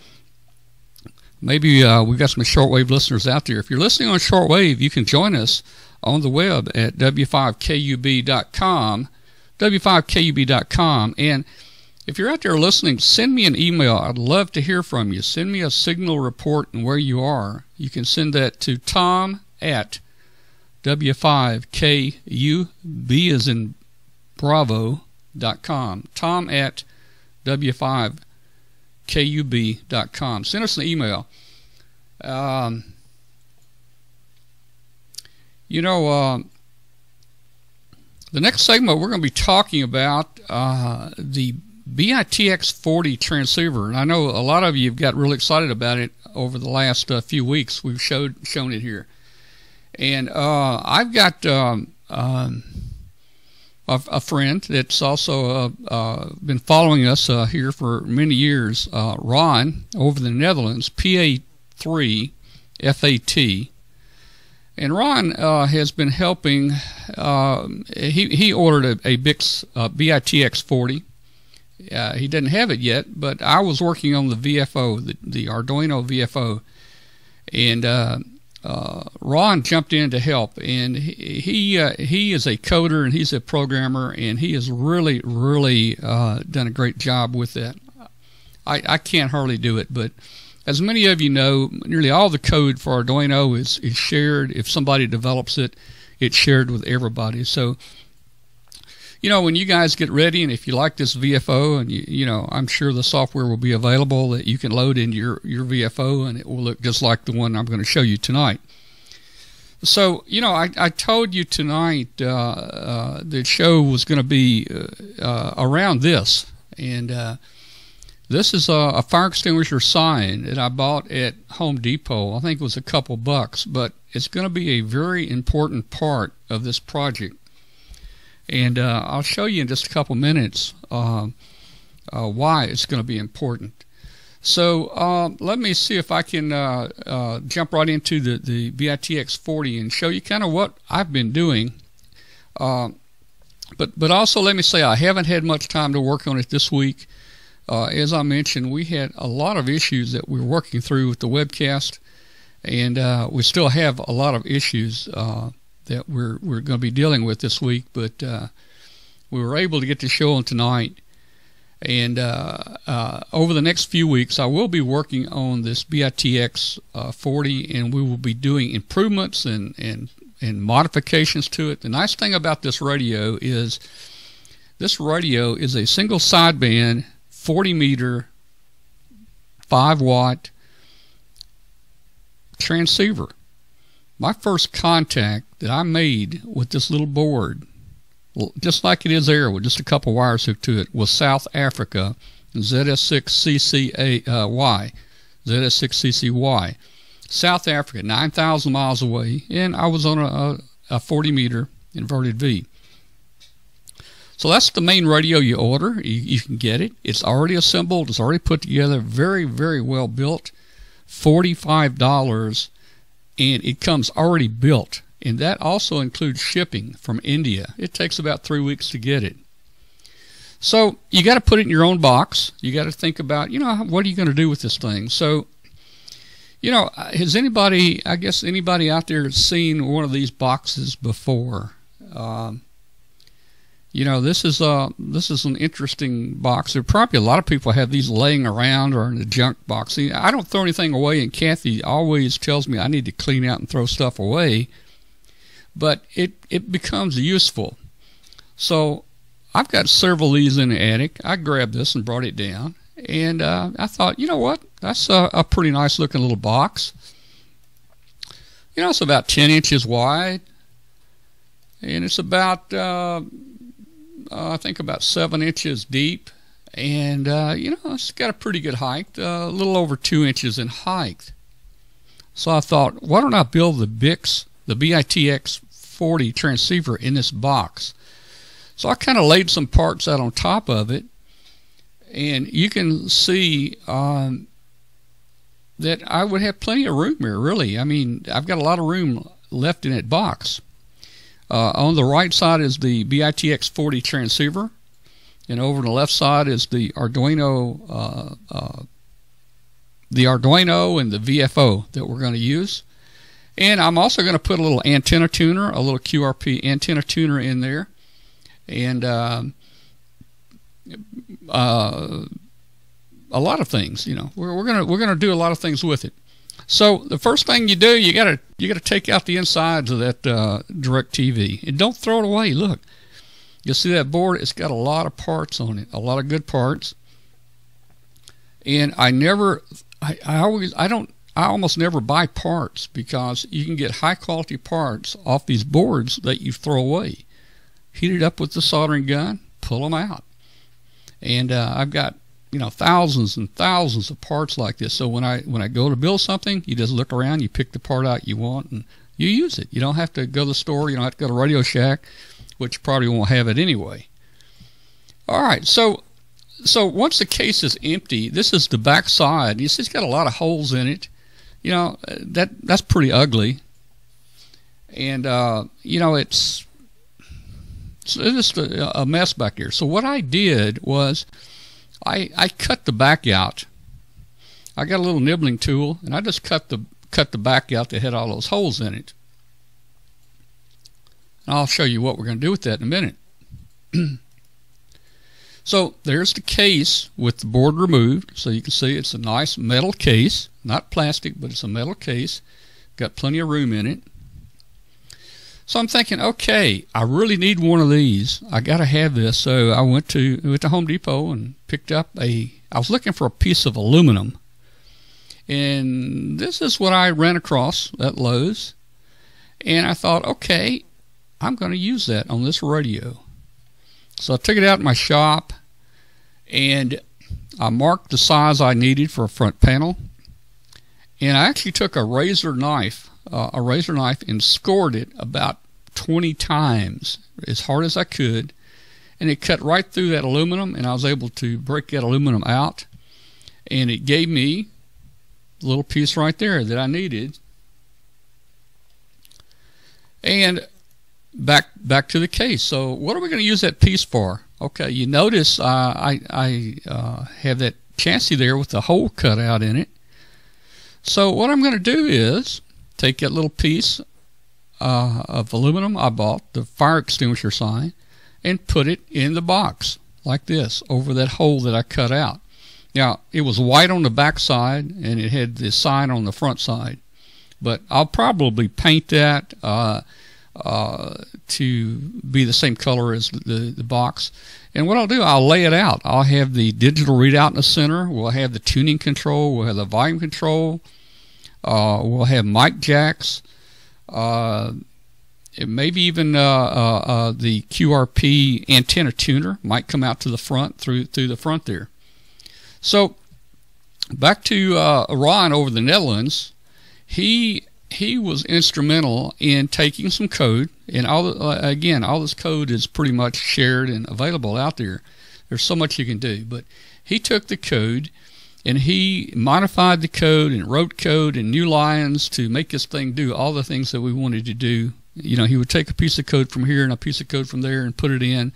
Maybe uh, we've got some shortwave listeners out there. If you're listening on shortwave, you can join us on the web at w5kub.com, w5kub.com. And if you're out there listening, send me an email. I'd love to hear from you. Send me a signal report and where you are. You can send that to tom at W5KUB as in bravo.com. Tom at W5KUB.com. Send us an email. Um, you know, uh, the next segment we're going to be talking about uh, the BITX 40 transceiver. And I know a lot of you have got really excited about it over the last uh, few weeks. We've showed shown it here. And uh, I've got um, um, a, a, friend that's also uh, uh, been following us uh, here for many years, uh, Ron, over the Netherlands, PA3 FAT. And Ron has been helping. Um, he he ordered a, a Bix BITX 40. he didn't have it yet, but I was working on the VFO, the, the Arduino VFO, and uh, Ron jumped in to help, and he he, uh, he, is a coder and he's a programmer, and he has really really uh, done a great job with that. I, I can't hardly do it, but as many of you know, nearly all the code for Arduino is is shared. If somebody develops it, it's shared with everybody. So you know, when you guys get ready, and if you like this VFO, and you, you know, I'm sure the software will be available that you can load into your your VFO, and it will look just like the one I'm going to show you tonight. So, you know, I, I told you tonight uh, uh, the show was going to be uh, uh, around this, and uh, this is a, a, fire extinguisher sign that I bought at Home Depot. I think it was a couple bucks, but it's going to be a very important part of this project and uh, I'll show you in just a couple minutes uh, uh, why it's going to be important. So uh, let me see if I can uh, uh, jump right into the, the BITX 40 and show you kind of what I've been doing. but, but also let me say I haven't had much time to work on it this week. as I mentioned, we had a lot of issues that we are working through with the webcast, and we still have a lot of issues that we're we're going to be dealing with this week. But uh, we were able to get the show on tonight, and uh, uh, over the next few weeks, I will be working on this BITX uh, 40, and we will be doing improvements and and and modifications to it. The nice thing about this radio is this radio is a single sideband 40 meter 5 watt transceiver my first contact that I made with this little board, just like it is there with just a couple wires hooked to it, was South Africa, ZS6CCY, uh, ZS6CCY. South Africa, 9,000 miles away, and I was on a, a 40 meter inverted V. So that's the main radio you order. You, you, can get it. It's already assembled. It's already put together. Very, very well built. $45 and it comes already built. And that also includes shipping from India. It takes about three weeks to get it. So you got to put it in your own box. You got to think about, you know, what are you going to do with this thing? So, you know, has anybody, I guess anybody out there seen one of these boxes before? Um, you know this is a this is an interesting box. There probably a lot of people have these laying around or in the junk box. I don't throw anything away, and Kathy always tells me I need to clean out and throw stuff away. But it it becomes useful. So I've got several of these in the attic. I grabbed this and brought it down, and uh, I thought, you know what? That's a, a pretty nice looking little box. You know, it's about 10 inches wide, and it's about uh, uh, I think about seven inches deep, and uh, you know it's got a pretty good height, uh, a little over two inches in height. So I thought, why don't I build the Bix, the BITX 40 transceiver in this box? So I kind of laid some parts out on top of it, and you can see um, that I would have plenty of room here. Really, I mean, I've got a lot of room left in that box. Uh, on the right side is the BITX40 transceiver, and over on the left side is the Arduino, uh, uh, the Arduino and the VFO that we're going to use. And I'm also going to put a little antenna tuner, a little QRP antenna tuner in there, and um, uh, a lot of things. You know, we're, we're gonna we're gonna do a lot of things with it. So the first thing you do, you gotta you gotta take out the insides of that uh, DirecTV and don't throw it away. Look, you'll see that board. It's got a lot of parts on it, a lot of good parts. And I never, I, I always, I don't, I almost never buy parts because you can get high quality parts off these boards that you throw away. Heat it up with the soldering gun, pull them out. And uh, I've got you know thousands and thousands of parts like this. So when I when I go to build something, you just look around, you pick the part out you want, and you use it. You don't have to go to the store. You don't have to go to Radio Shack, which probably won't have it anyway. All right, so so once the case is empty, this is the back side. You see, it's got a lot of holes in it. You know that that's pretty ugly, and uh, you know it's it's just a, a mess back here. So what I did was I I cut the back out. I got a little nibbling tool, and I just cut the cut the back out that had all those holes in it. And I'll show you what we're going to do with that in a minute. so there's the case with the board removed. So you can see it's a nice metal case, not plastic, but it's a metal case. Got plenty of room in it. So I'm thinking, okay, I really need one of these. I got to have this. So I went to went to Home Depot and picked up a. I was looking for a piece of aluminum, and this is what I ran across at Lowe's. And I thought, okay, I'm going to use that on this radio. So I took it out in my shop, and I marked the size I needed for a front panel. And I actually took a razor knife uh, a razor knife and scored it about 20 times as hard as I could. And it cut right through that aluminum, and I was able to break that aluminum out. And it gave me a little piece right there that I needed. And back back to the case. So what are we going to use that piece for? Okay, you notice uh, I I uh, have that chassis there with the hole cut out in it. So what I'm going to do is take that little piece uh, of aluminum I bought, the fire extinguisher sign, and put it in the box like this over that hole that I cut out. Now, it was white on the back side and it had the sign on the front side. But I'll probably paint that uh, uh, to be the same color as the, the box. And what I'll do, I'll lay it out. I'll have the digital readout in the center. We'll have the tuning control. We'll have the volume control. Uh, we'll have mic jacks. Uh, maybe even uh, uh, uh the QRP antenna tuner might come out to the front through through the front there. So back to Ron over the Netherlands, he he was instrumental in taking some code, and all again, all this code is pretty much shared and available out there. There's so much you can do, but he took the code and he modified the code and wrote code and new lines to make this thing do all the things that we wanted to do. You know, he would take a piece of code from here and a piece of code from there and put it in,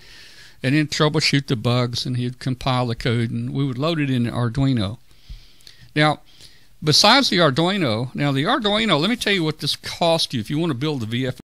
and then troubleshoot the bugs, and he'd compile the code, and we would load it in Arduino. Now, besides the Arduino, now the Arduino, let me tell you what this cost you if you want to build the VF